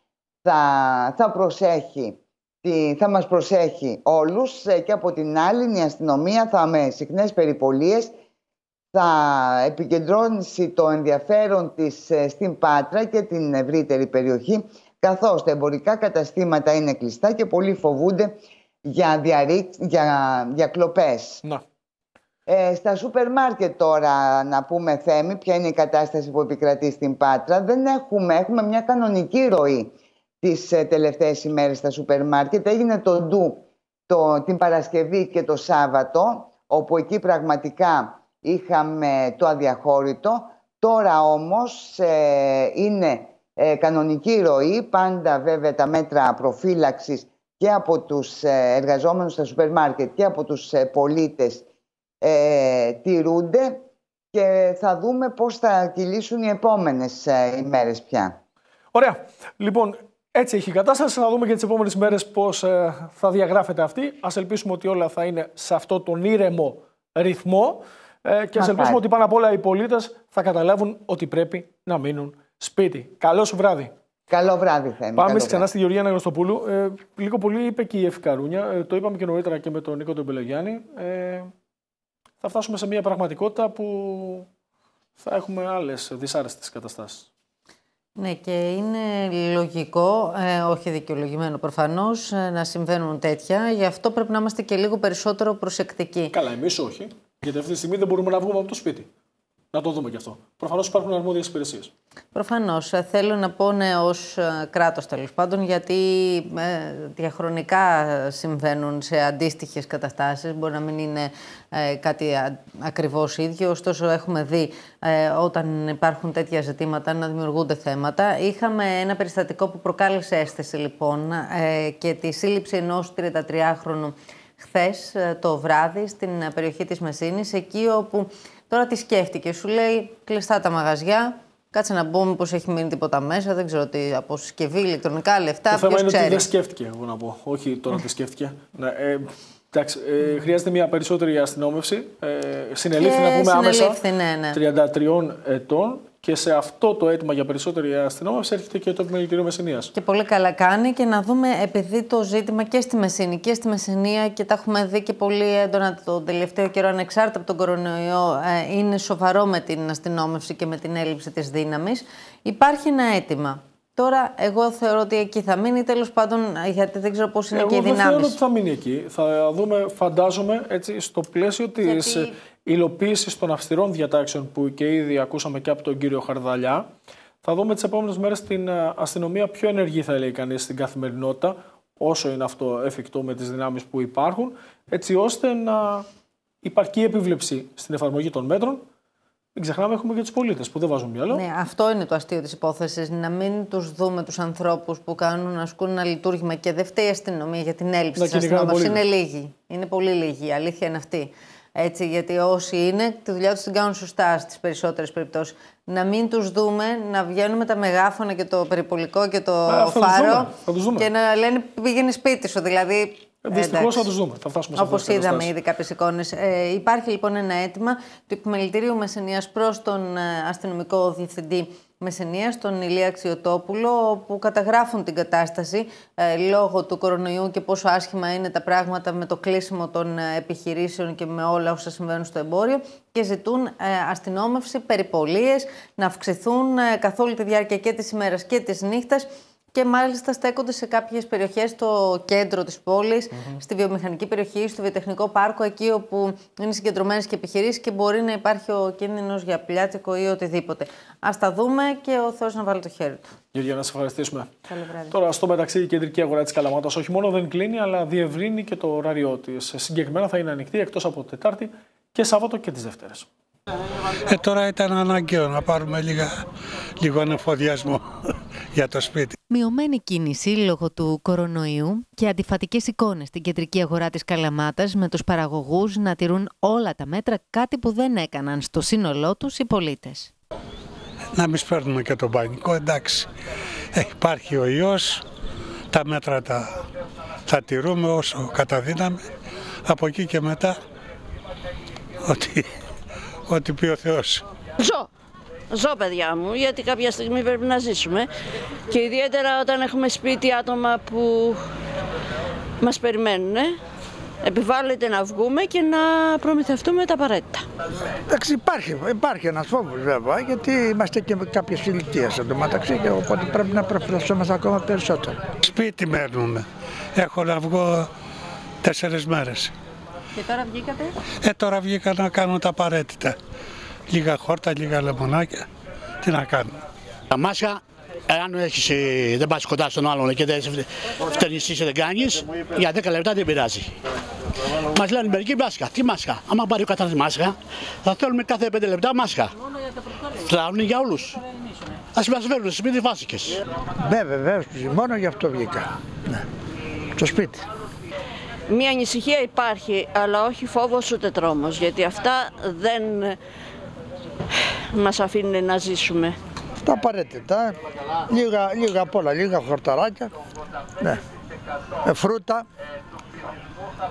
[SPEAKER 16] θα, θα προσέχει θα μας προσέχει όλους και από την άλλη η αστυνομία θα με συχνές περιπολίες θα επικεντρώνει το ενδιαφέρον της στην Πάτρα και την ευρύτερη περιοχή καθώς τα εμπορικά καταστήματα είναι κλειστά και πολλοί φοβούνται για, διαρρή, για, για κλοπές.
[SPEAKER 1] Να.
[SPEAKER 16] Ε, στα σούπερ μάρκετ τώρα να πούμε Θέμη ποια είναι η κατάσταση που επικρατεί στην Πάτρα δεν έχουμε, έχουμε μια κανονική ροή τις ε, τελευταίες ημέρες στα σούπερ μάρκετ έγινε το ντου το, την Παρασκευή και το Σάββατο όπου εκεί πραγματικά είχαμε το αδιαχώρητο τώρα όμως ε, είναι ε, κανονική ροή πάντα βέβαια τα μέτρα προφύλαξης και από τους ε, εργαζόμενους στα σούπερ μάρκετ και από τους πολίτες ε, τηρούνται και θα δούμε πώς θα κυλήσουν οι επόμενες ε, ημέρες πια.
[SPEAKER 1] Ωραία. Λοιπόν, έτσι έχει η κατάσταση. Θα δούμε και τις επόμενες ημέρες πώς ε, θα διαγράφεται αυτή. Ας ελπίσουμε ότι όλα θα είναι σε αυτό τον ήρεμο ρυθμό ε, και ας ελπίσουμε ότι πάνω απ' όλα οι πολίτες θα καταλάβουν ότι πρέπει να μείνουν σπίτι. Καλό σου βράδυ.
[SPEAKER 16] Καλό βράδυ, Θέμη.
[SPEAKER 1] Πάμε ξανά στη Γεωργία Ναγροστοπούλου. Ε, λίγο πολύ είπε και η Ευκαρούνια. Ε, το είπαμε και νωρίτερα και με τον Νίκο τον Πελογιάννη. Ε, θα φτάσουμε σε μια πραγματικότητα που θα έχουμε άλλες δυσάρεστες καταστάσεις.
[SPEAKER 4] Ναι και είναι λογικό, ε, όχι δικαιολογημένο προφανώς, ε, να συμβαίνουν τέτοια. Γι' αυτό πρέπει να είμαστε και λίγο περισσότερο προσεκτικοί.
[SPEAKER 1] Καλά, εμείς όχι. Γιατί αυτή τη στιγμή δεν μπορούμε να βγούμε από το σπίτι. Να το δούμε κι αυτό. Προφανώς υπάρχουν αρμόδιες υπηρεσίες.
[SPEAKER 4] Προφανώς. Ε, θέλω να πω ναι, ως ε, κράτος τέλος πάντων, γιατί ε, διαχρονικά συμβαίνουν σε αντίστοιχες καταστάσεις. Μπορεί να μην είναι ε, κάτι ακριβώς ίδιο. Ωστόσο, έχουμε δει ε, όταν υπάρχουν τέτοια ζητήματα να δημιουργούνται θέματα. Είχαμε ένα περιστατικό που προκάλεσε αίσθηση λοιπόν ε, και τη σύλληψη ενός 33χρονου χθες το βράδυ στην περιοχή της Μεσίνης, εκεί όπου Τώρα τι σκέφτηκε, σου λέει κλειστά τα μαγαζιά, Κάτσε να μπούμε πω έχει μείνει τίποτα μέσα. Δεν ξέρω τι από συσκευή, ηλεκτρονικά λεφτά.
[SPEAKER 1] Το θέμα είναι ξέρει. ότι δεν σκέφτηκε, εγώ να πω. Όχι τώρα τι σκέφτηκε. Ναι, ε, εντάξει, ε, χρειάζεται μια περισσότερη αστυνόμευση. Ε, συνελήφθη, να πούμε άμεσα.
[SPEAKER 4] Ναι, ναι.
[SPEAKER 1] 33 ετών και σε αυτό το αίτημα για περισσότερη αστυνόμευση έρχεται και το επιμελητήριο Μεσσηνίας.
[SPEAKER 4] Και πολύ καλά κάνει και να δούμε, επειδή το ζήτημα και στη Μεσσηνή και στη Μεσσηνία και τα έχουμε δει και πολύ έντονα το τελευταίο καιρό, ανεξάρτητα από τον κορονοϊό, ε, είναι σοβαρό με την αστυνόμευση και με την έλλειψη της δύναμης. Υπάρχει ένα αίτημα. Τώρα, εγώ θεωρώ ότι εκεί θα μείνει. Τέλος πάντων, γιατί δεν ξέρω πώς είναι
[SPEAKER 1] εγώ
[SPEAKER 4] και οι δυνάμεις.
[SPEAKER 1] Δεν θεωρώ ότι θα μείνει εκεί. Θα δούμε, φαντάζομαι, έτσι, στο πλαίσιο της γιατί υλοποίησης των αυστηρών διατάξεων που και ήδη ακούσαμε και από τον κύριο Χαρδαλιά. Θα δούμε τις επόμενες μέρες την ε, αστυνομία πιο ενεργή, θα λέει κανείς, στην καθημερινότητα, όσο είναι αυτό εφικτό με τις δυνάμεις που υπάρχουν, έτσι ώστε να υπαρκεί επίβλεψη στην εφαρμογή των μέτρων. Μην ξεχνάμε, έχουμε και τους πολίτες που δεν βάζουν μυαλό.
[SPEAKER 4] Ναι, αυτό είναι το αστείο της υπόθεσης. Να μην τους δούμε τους ανθρώπους που κάνουν, να ασκούν ένα λειτουργήμα και δεν φταίει η αστυνομία για την έλλειψη της αστυνομίας. Είναι λίγοι. Είναι πολύ λίγοι. Η αλήθεια είναι αυτή. Έτσι, γιατί όσοι είναι, τη δουλειά τους την κάνουν σωστά στις περισσότερες περιπτώσεις. Να μην τους δούμε να βγαίνουν με τα μεγάφωνα και το περιπολικό και το φάρο και να λένε πήγαινε σπίτι σου. Δηλαδή.
[SPEAKER 1] Δυστυχώς θα τους δούμε. Θα φτάσουμε σε
[SPEAKER 4] Όπως είδαμε ήδη κάποιες εικόνες. Ε, υπάρχει λοιπόν ένα αίτημα του Επιμελητηρίου Μεσενία προς τον ε, αστυνομικό διευθυντή Μεσενία, τον Ηλία Αξιοτόπουλο, που καταγράφουν την κατάσταση ε, λόγω του κορονοϊού και πόσο άσχημα είναι τα πράγματα με το κλείσιμο των ε, επιχειρήσεων και με όλα όσα συμβαίνουν στο εμπόριο και ζητούν ε, αστυνόμευση, περιπολίες, να αυξηθούν ε, καθ' όλη τη διάρκεια και της ημέρας και της νύχτας και μάλιστα στέκονται σε κάποιες περιοχές στο κέντρο της πόλης, στη βιομηχανική περιοχή, στο βιοτεχνικό πάρκο, εκεί όπου είναι συγκεντρωμένες και επιχειρήσεις και μπορεί να υπάρχει ο κίνδυνος για πλιάτικο ή οτιδήποτε. Ας τα δούμε και ο Θεός να βάλει το χέρι του.
[SPEAKER 1] Γεωργία, να σε ευχαριστήσουμε.
[SPEAKER 4] Καλό βράδυ.
[SPEAKER 1] Τώρα, στο μεταξύ, η κεντρική αγορά της Καλαμάτας όχι μόνο δεν κλείνει, αλλά διευρύνει και το ωράριό της. Συγκεκριμένα θα είναι ανοιχτή εκτός από Τετάρτη και Σάββατο και τις Δευτέρες.
[SPEAKER 17] Ε, τώρα ήταν αναγκαίο να πάρουμε λίγα, λίγο ανεφοδιασμό για το σπίτι.
[SPEAKER 18] Μειωμένη κίνηση λόγω του κορονοϊού και αντιφατικές εικόνες στην κεντρική αγορά της Καλαμάτας με τους παραγωγούς να τηρούν όλα τα μέτρα, κάτι που δεν έκαναν στο σύνολό τους οι πολίτες.
[SPEAKER 17] Να μην σπέρνουμε και τον πανικό, εντάξει. Ε, υπάρχει ο ιός, τα μέτρα τα, τα τηρούμε όσο καταδύναμε. Από εκεί και μετά, ότι, ότι πει ο Θεός.
[SPEAKER 19] Ζω. Ζω παιδιά μου, γιατί κάποια στιγμή πρέπει να ζήσουμε και ιδιαίτερα όταν έχουμε σπίτι άτομα που μας περιμένουν, επιβάλλεται να βγούμε και να προμηθευτούμε τα απαραίτητα.
[SPEAKER 20] Εντάξει, υπάρχει, υπάρχει ένας φόβος βέβαια, γιατί είμαστε και κάποιες ηλικίες εντωμεταξύ και οπότε πρέπει να προφυλασσόμαστε ακόμα περισσότερο.
[SPEAKER 17] Σπίτι μένουμε. Έχω να βγω τέσσερις μέρες.
[SPEAKER 4] Και τώρα βγήκατε;
[SPEAKER 17] Ε, τώρα βγήκα να κάνω τα απαραίτητα. Λίγα χόρτα, λίγα λεμονάκια. Τι να κάνω.
[SPEAKER 21] Τα μάσκα, εάν έχεις, ε, δεν πας κοντά στον άλλον και δεν φτερνιστείς και δεν κάνεις, για 10 λεπτά δεν πειράζει. Μας λένε μερικοί μάσκα. Τι μάσκα; Άμα πάρει ο καθένας μάσκα, θα θέλουμε κάθε 5 λεπτά μάσκα. Θα είναι για όλους. Ας μας φέρουν σπίτι βάσικες.
[SPEAKER 20] Ναι, βεβαίως, μόνο γι' αυτό βγήκα. Ναι. Στο σπίτι.
[SPEAKER 19] Μία ανησυχία υπάρχει, αλλά όχι φόβος ούτε τρόμος, γιατί αυτά δεν μας αφήνουν να ζήσουμε.
[SPEAKER 20] Τα απαραίτητα, λίγα, λίγα απ' όλα, λίγα χορταράκια, ναι. Ε, φρούτα,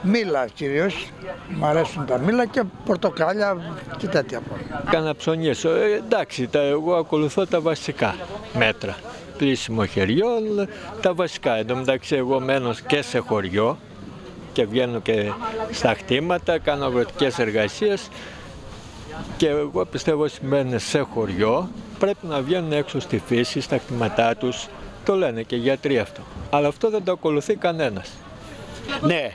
[SPEAKER 20] μήλα κυρίως, μου αρέσουν τα μήλα και πορτοκάλια και τέτοια πολλά.
[SPEAKER 22] Κάνα ψωνιές. Ε, εντάξει, τα, εγώ ακολουθώ τα βασικά μέτρα. Πλήσιμο χεριών, τα βασικά. Εν τω μεταξύ εγώ μένω και σε χωριό και βγαίνω και στα χτήματα, κάνω αγροτικές εργασίες και εγώ πιστεύω ότι μένουν σε χωριό πρέπει να βγαίνουν έξω στη φύση, στα κτήματά τους. Το λένε και οι γιατροί αυτό. Αλλά αυτό δεν το ακολουθεί κανένας.
[SPEAKER 21] Ναι,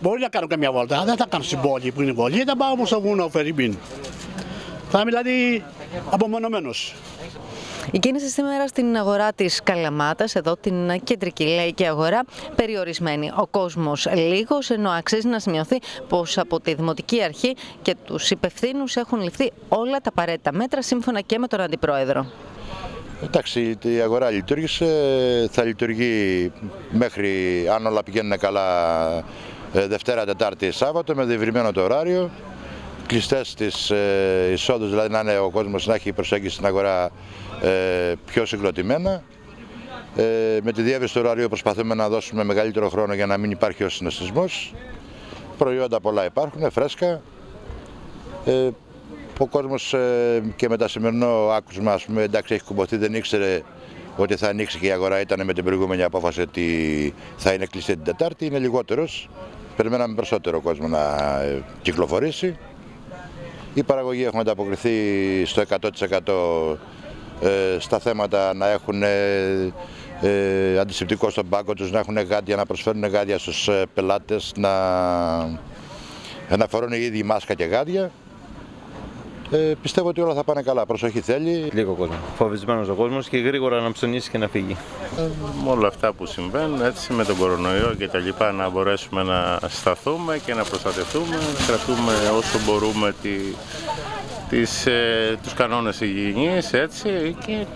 [SPEAKER 21] μπορεί να κάνω καμιά βόλτα. Δεν θα κάνω στην πόλη που είναι η πόλη. Θα πάω στο βουνό Φερρυπίν. Θα είμαι δηλαδή απομονωμένος.
[SPEAKER 18] Η κίνηση σήμερα στην αγορά της Καλαμάτας, εδώ την κεντρική λαϊκή αγορά, περιορισμένη. Ο κόσμος λίγος, ενώ αξίζει να σημειωθεί πως από τη Δημοτική Αρχή και τους υπευθύνους έχουν ληφθεί όλα τα απαραίτητα μέτρα σύμφωνα και με τον Αντιπρόεδρο.
[SPEAKER 23] Εντάξει, η αγορά λειτουργήσε, θα λειτουργεί μέχρι, αν όλα πηγαίνουν καλά, ε, Δευτέρα, Τετάρτη, Σάββατο, με διευρυμένο το ωράριο. Κλειστές τις ε, εισόδους, δηλαδή να είναι ο κόσμος να έχει προσέγγιση στην αγορά ε, πιο συγκροτημένα. Ε, με τη διεύρυνση του ωραρίου προσπαθούμε να δώσουμε μεγαλύτερο χρόνο για να μην υπάρχει ο συναισθισμός. Προϊόντα πολλά υπάρχουν, φρέσκα. Ε, ο κόσμος ε, και με τα σημερινό άκουσμα, ας πούμε, εντάξει έχει κουμποθεί, δεν ήξερε ότι θα ανοίξει και η αγορά ήταν με την προηγούμενη απόφαση ότι θα είναι κλειστή την Τετάρτη, είναι λιγότερος. Περιμέναμε περισσότερο κόσμος να ε, κυκλοφορήσει. Η παραγωγή έχουμε ανταποκριθεί στο 100% ε, στα θέματα να έχουν ε, ε, αντισηπτικό στον πάγκο τους, να έχουν γάντια, να προσφέρουν γάντια στους ε, πελάτες, να, να φορούν οι ίδιοι μάσκα και γάντια. Ε, πιστεύω ότι όλα θα πάνε καλά. Προσοχή θέλει.
[SPEAKER 24] Λίγο κόσμο. Φοβισμένος ο κόσμος και γρήγορα να ψωνίσει και να φύγει.
[SPEAKER 25] Με όλα αυτά που συμβαίνουν έτσι με τον κορονοϊό και τα λοιπά να μπορέσουμε να σταθούμε και να προστατευτούμε, να κρατούμε όσο μπορούμε τη, τις, ε, τους κανόνες υγιεινής έτσι και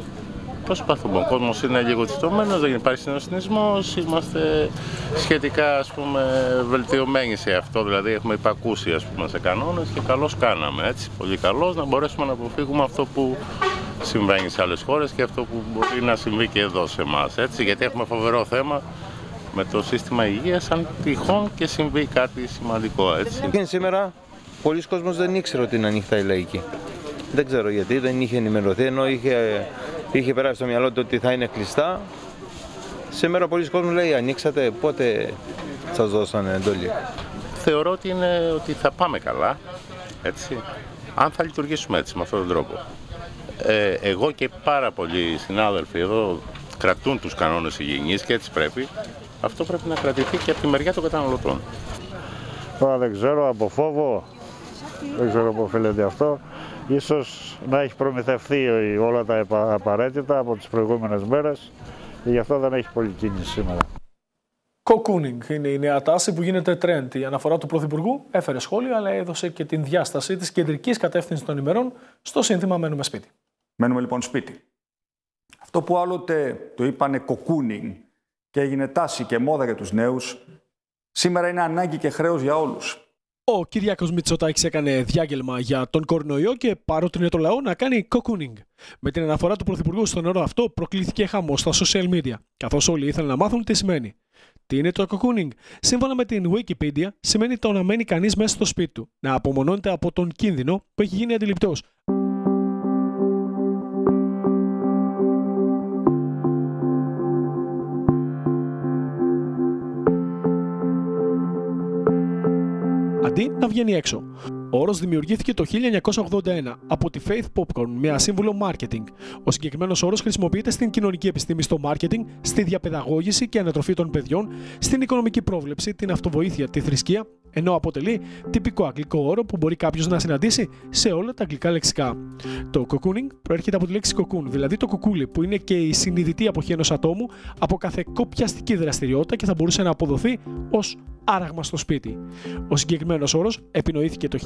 [SPEAKER 25] προσπαθούμε. Ο κόσμος είναι λίγο τσιτωμένος, δεν υπάρχει συνοσυνισμός, είμαστε σχετικά ας πούμε βελτιωμένοι σε αυτό, δηλαδή έχουμε υπακούσει ας πούμε σε κανόνες και καλώς κάναμε έτσι, πολύ καλώς να μπορέσουμε να αποφύγουμε αυτό που συμβαίνει σε άλλες χώρες και αυτό που μπορεί να συμβεί και εδώ σε εμάς. έτσι, γιατί έχουμε φοβερό θέμα με το σύστημα υγείας αν τυχόν και συμβεί κάτι σημαντικό έτσι.
[SPEAKER 24] Και σήμερα; Πολλοί κόσμος δεν ήξερε ότι είναι ανοιχτά η λαϊκή. Δεν ξέρω γιατί, δεν είχε ενημερωθεί, ενώ είχε, είχε περάσει στο μυαλό του ότι θα είναι κλειστά. Σήμερα πολλοί κόσμος λέει ανοίξατε, πότε σας δώσανε εντολή.
[SPEAKER 25] Θεωρώ ότι, είναι, ότι θα πάμε καλά, έτσι, αν θα λειτουργήσουμε έτσι, με αυτόν τον τρόπο. Ε, εγώ και πάρα πολλοί συνάδελφοι εδώ κρατούν τους κανόνες υγιεινής και έτσι πρέπει. Αυτό πρέπει να κρατηθεί και από τη μεριά των καταναλωτών.
[SPEAKER 26] Τώρα δεν ξέρω, από φόβο, δεν ξέρω πού οφείλεται αυτό. Ίσως να έχει προμηθευτεί όλα τα απαραίτητα από τις προηγούμενες μέρες και γι' αυτό δεν έχει πολύ κίνηση σήμερα.
[SPEAKER 1] Cocooning είναι η νέα τάση που γίνεται trend. Η αναφορά του Πρωθυπουργού έφερε σχόλια, αλλά έδωσε και την διάσταση της κεντρικής κατεύθυνσης των ημερών στο σύνθημα Μένουμε σπίτι.
[SPEAKER 27] Μένουμε λοιπόν σπίτι. Αυτό που άλλοτε το είπανε cocooning και έγινε τάση και μόδα για τους νέους, σήμερα είναι ανάγκη και χρέος για όλους.
[SPEAKER 1] Ο Κυριάκος Μητσοτάκης έκανε διάγγελμα για τον κορονοϊό και παρότρινε το λαό να κάνει cocooning. Με την αναφορά του Πρωθυπουργού στον όρο αυτό προκλήθηκε χαμό στα social media, καθώς όλοι ήθελαν να μάθουν τι σημαίνει. Τι είναι το cocooning; Σύμφωνα με την Wikipedia, σημαίνει το να μένει κανείς μέσα στο σπίτι του, να απομονώνεται από τον κίνδυνο που έχει γίνει αντιληπτός. Αντί να βγαίνει έξω. Ο όρος δημιουργήθηκε το 1981 από τη Faith Popcorn, μια σύμβουλο marketing. Ο συγκεκριμένος όρος χρησιμοποιείται στην κοινωνική επιστήμη στο marketing, στη διαπαιδαγώγηση και ανατροφή των παιδιών, στην οικονομική πρόβλεψη, την αυτοβοήθεια, τη θρησκεία, ενώ αποτελεί τυπικό αγγλικό όρο που μπορεί κάποιος να συναντήσει σε όλα τα αγγλικά λεξικά. Το cocooning προέρχεται από τη λέξη cocoon, δηλαδή το κουκούλι, που είναι και η συνειδητή αποχή ενός ατόμου από κάθε κοπιαστική δραστηριότητα και θα μπορούσε να αποδοθεί ως άραγμα στο σπίτι. Ο συγκεκριμένος όρος επινοήθηκε το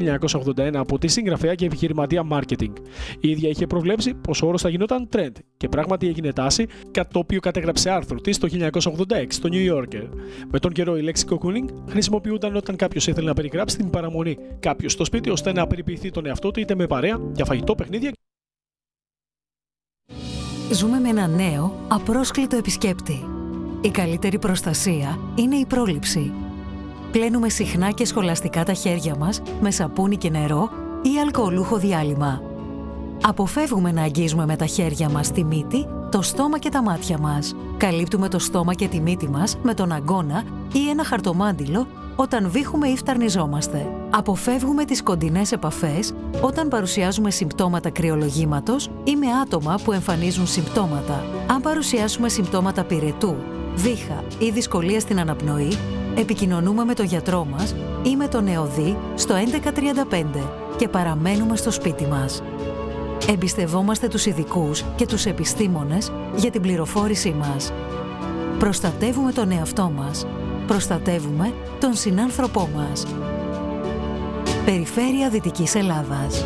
[SPEAKER 1] 1981 από τη συγγραφέα και επιχειρηματία marketing. Η ίδια είχε προβλέψει πως ο όρος θα γινόταν trend και πράγματι έγινε τάση, κάτι το οποίο κατέγραψε άρθρο της το 1986 στο New Yorker. Με τον καιρό η λέξη cocooning χρησιμοποιούνταν όταν κάποιο ήθελε να περιγράψει την παραμονή κάποιου στο σπίτι ώστε να περιποιηθεί τον εαυτό του είτε με παρέα, για φαγητό, παιχνίδια.
[SPEAKER 28] Ζούμε με ένα νέο, απρόσκλητο επισκέπτη. Η καλύτερη προστασία είναι η πρόληψη. Πλένουμε συχνά και σχολαστικά τα χέρια μας με σαπούνι και νερό ή αλκοολούχο διάλειμμα. Αποφεύγουμε να αγγίζουμε με τα χέρια μας τη μύτη, το στόμα και τα μάτια μας. Καλύπτουμε το στόμα και τη μύτη μας με τον αγκώνα ή ένα χαρτομάντιλο όταν βήχουμε ή φταρνιζόμαστε. Αποφεύγουμε τις κοντινές επαφές όταν παρουσιάζουμε συμπτώματα κρυολογήματος ή με άτομα που εμφανίζουν συμπτώματα. Αν παρουσιάσουμε συμπτώματα πυρετού, βήχα ή δυσκολία στην αναπνοή, επικοινωνούμε με τον γιατρό μας ή με τον ΕΟΔΗ στο 1135 και παραμένουμε στο σπίτι μας. Εμπιστευόμαστε τους ειδικούς και τους επιστήμονες για την πληροφόρησή μας. Προστατεύουμε τον εαυτό μας. Προστατεύουμε τον συνάνθρωπό μας. Περιφέρεια Δυτικής Ελλάδας.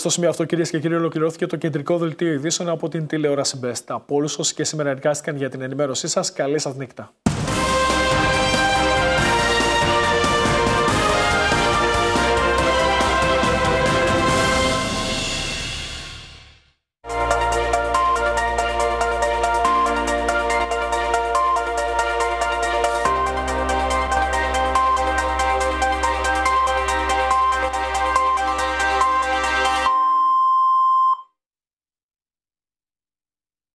[SPEAKER 1] Στο σημείο αυτό, κυρίες και κύριοι, ολοκληρώθηκε το κεντρικό δελτίο ειδήσεων από την τηλεόραση Best. Από όλους όσοι και σήμερα εργάστηκαν για την ενημέρωσή σας, καλή σας νύχτα.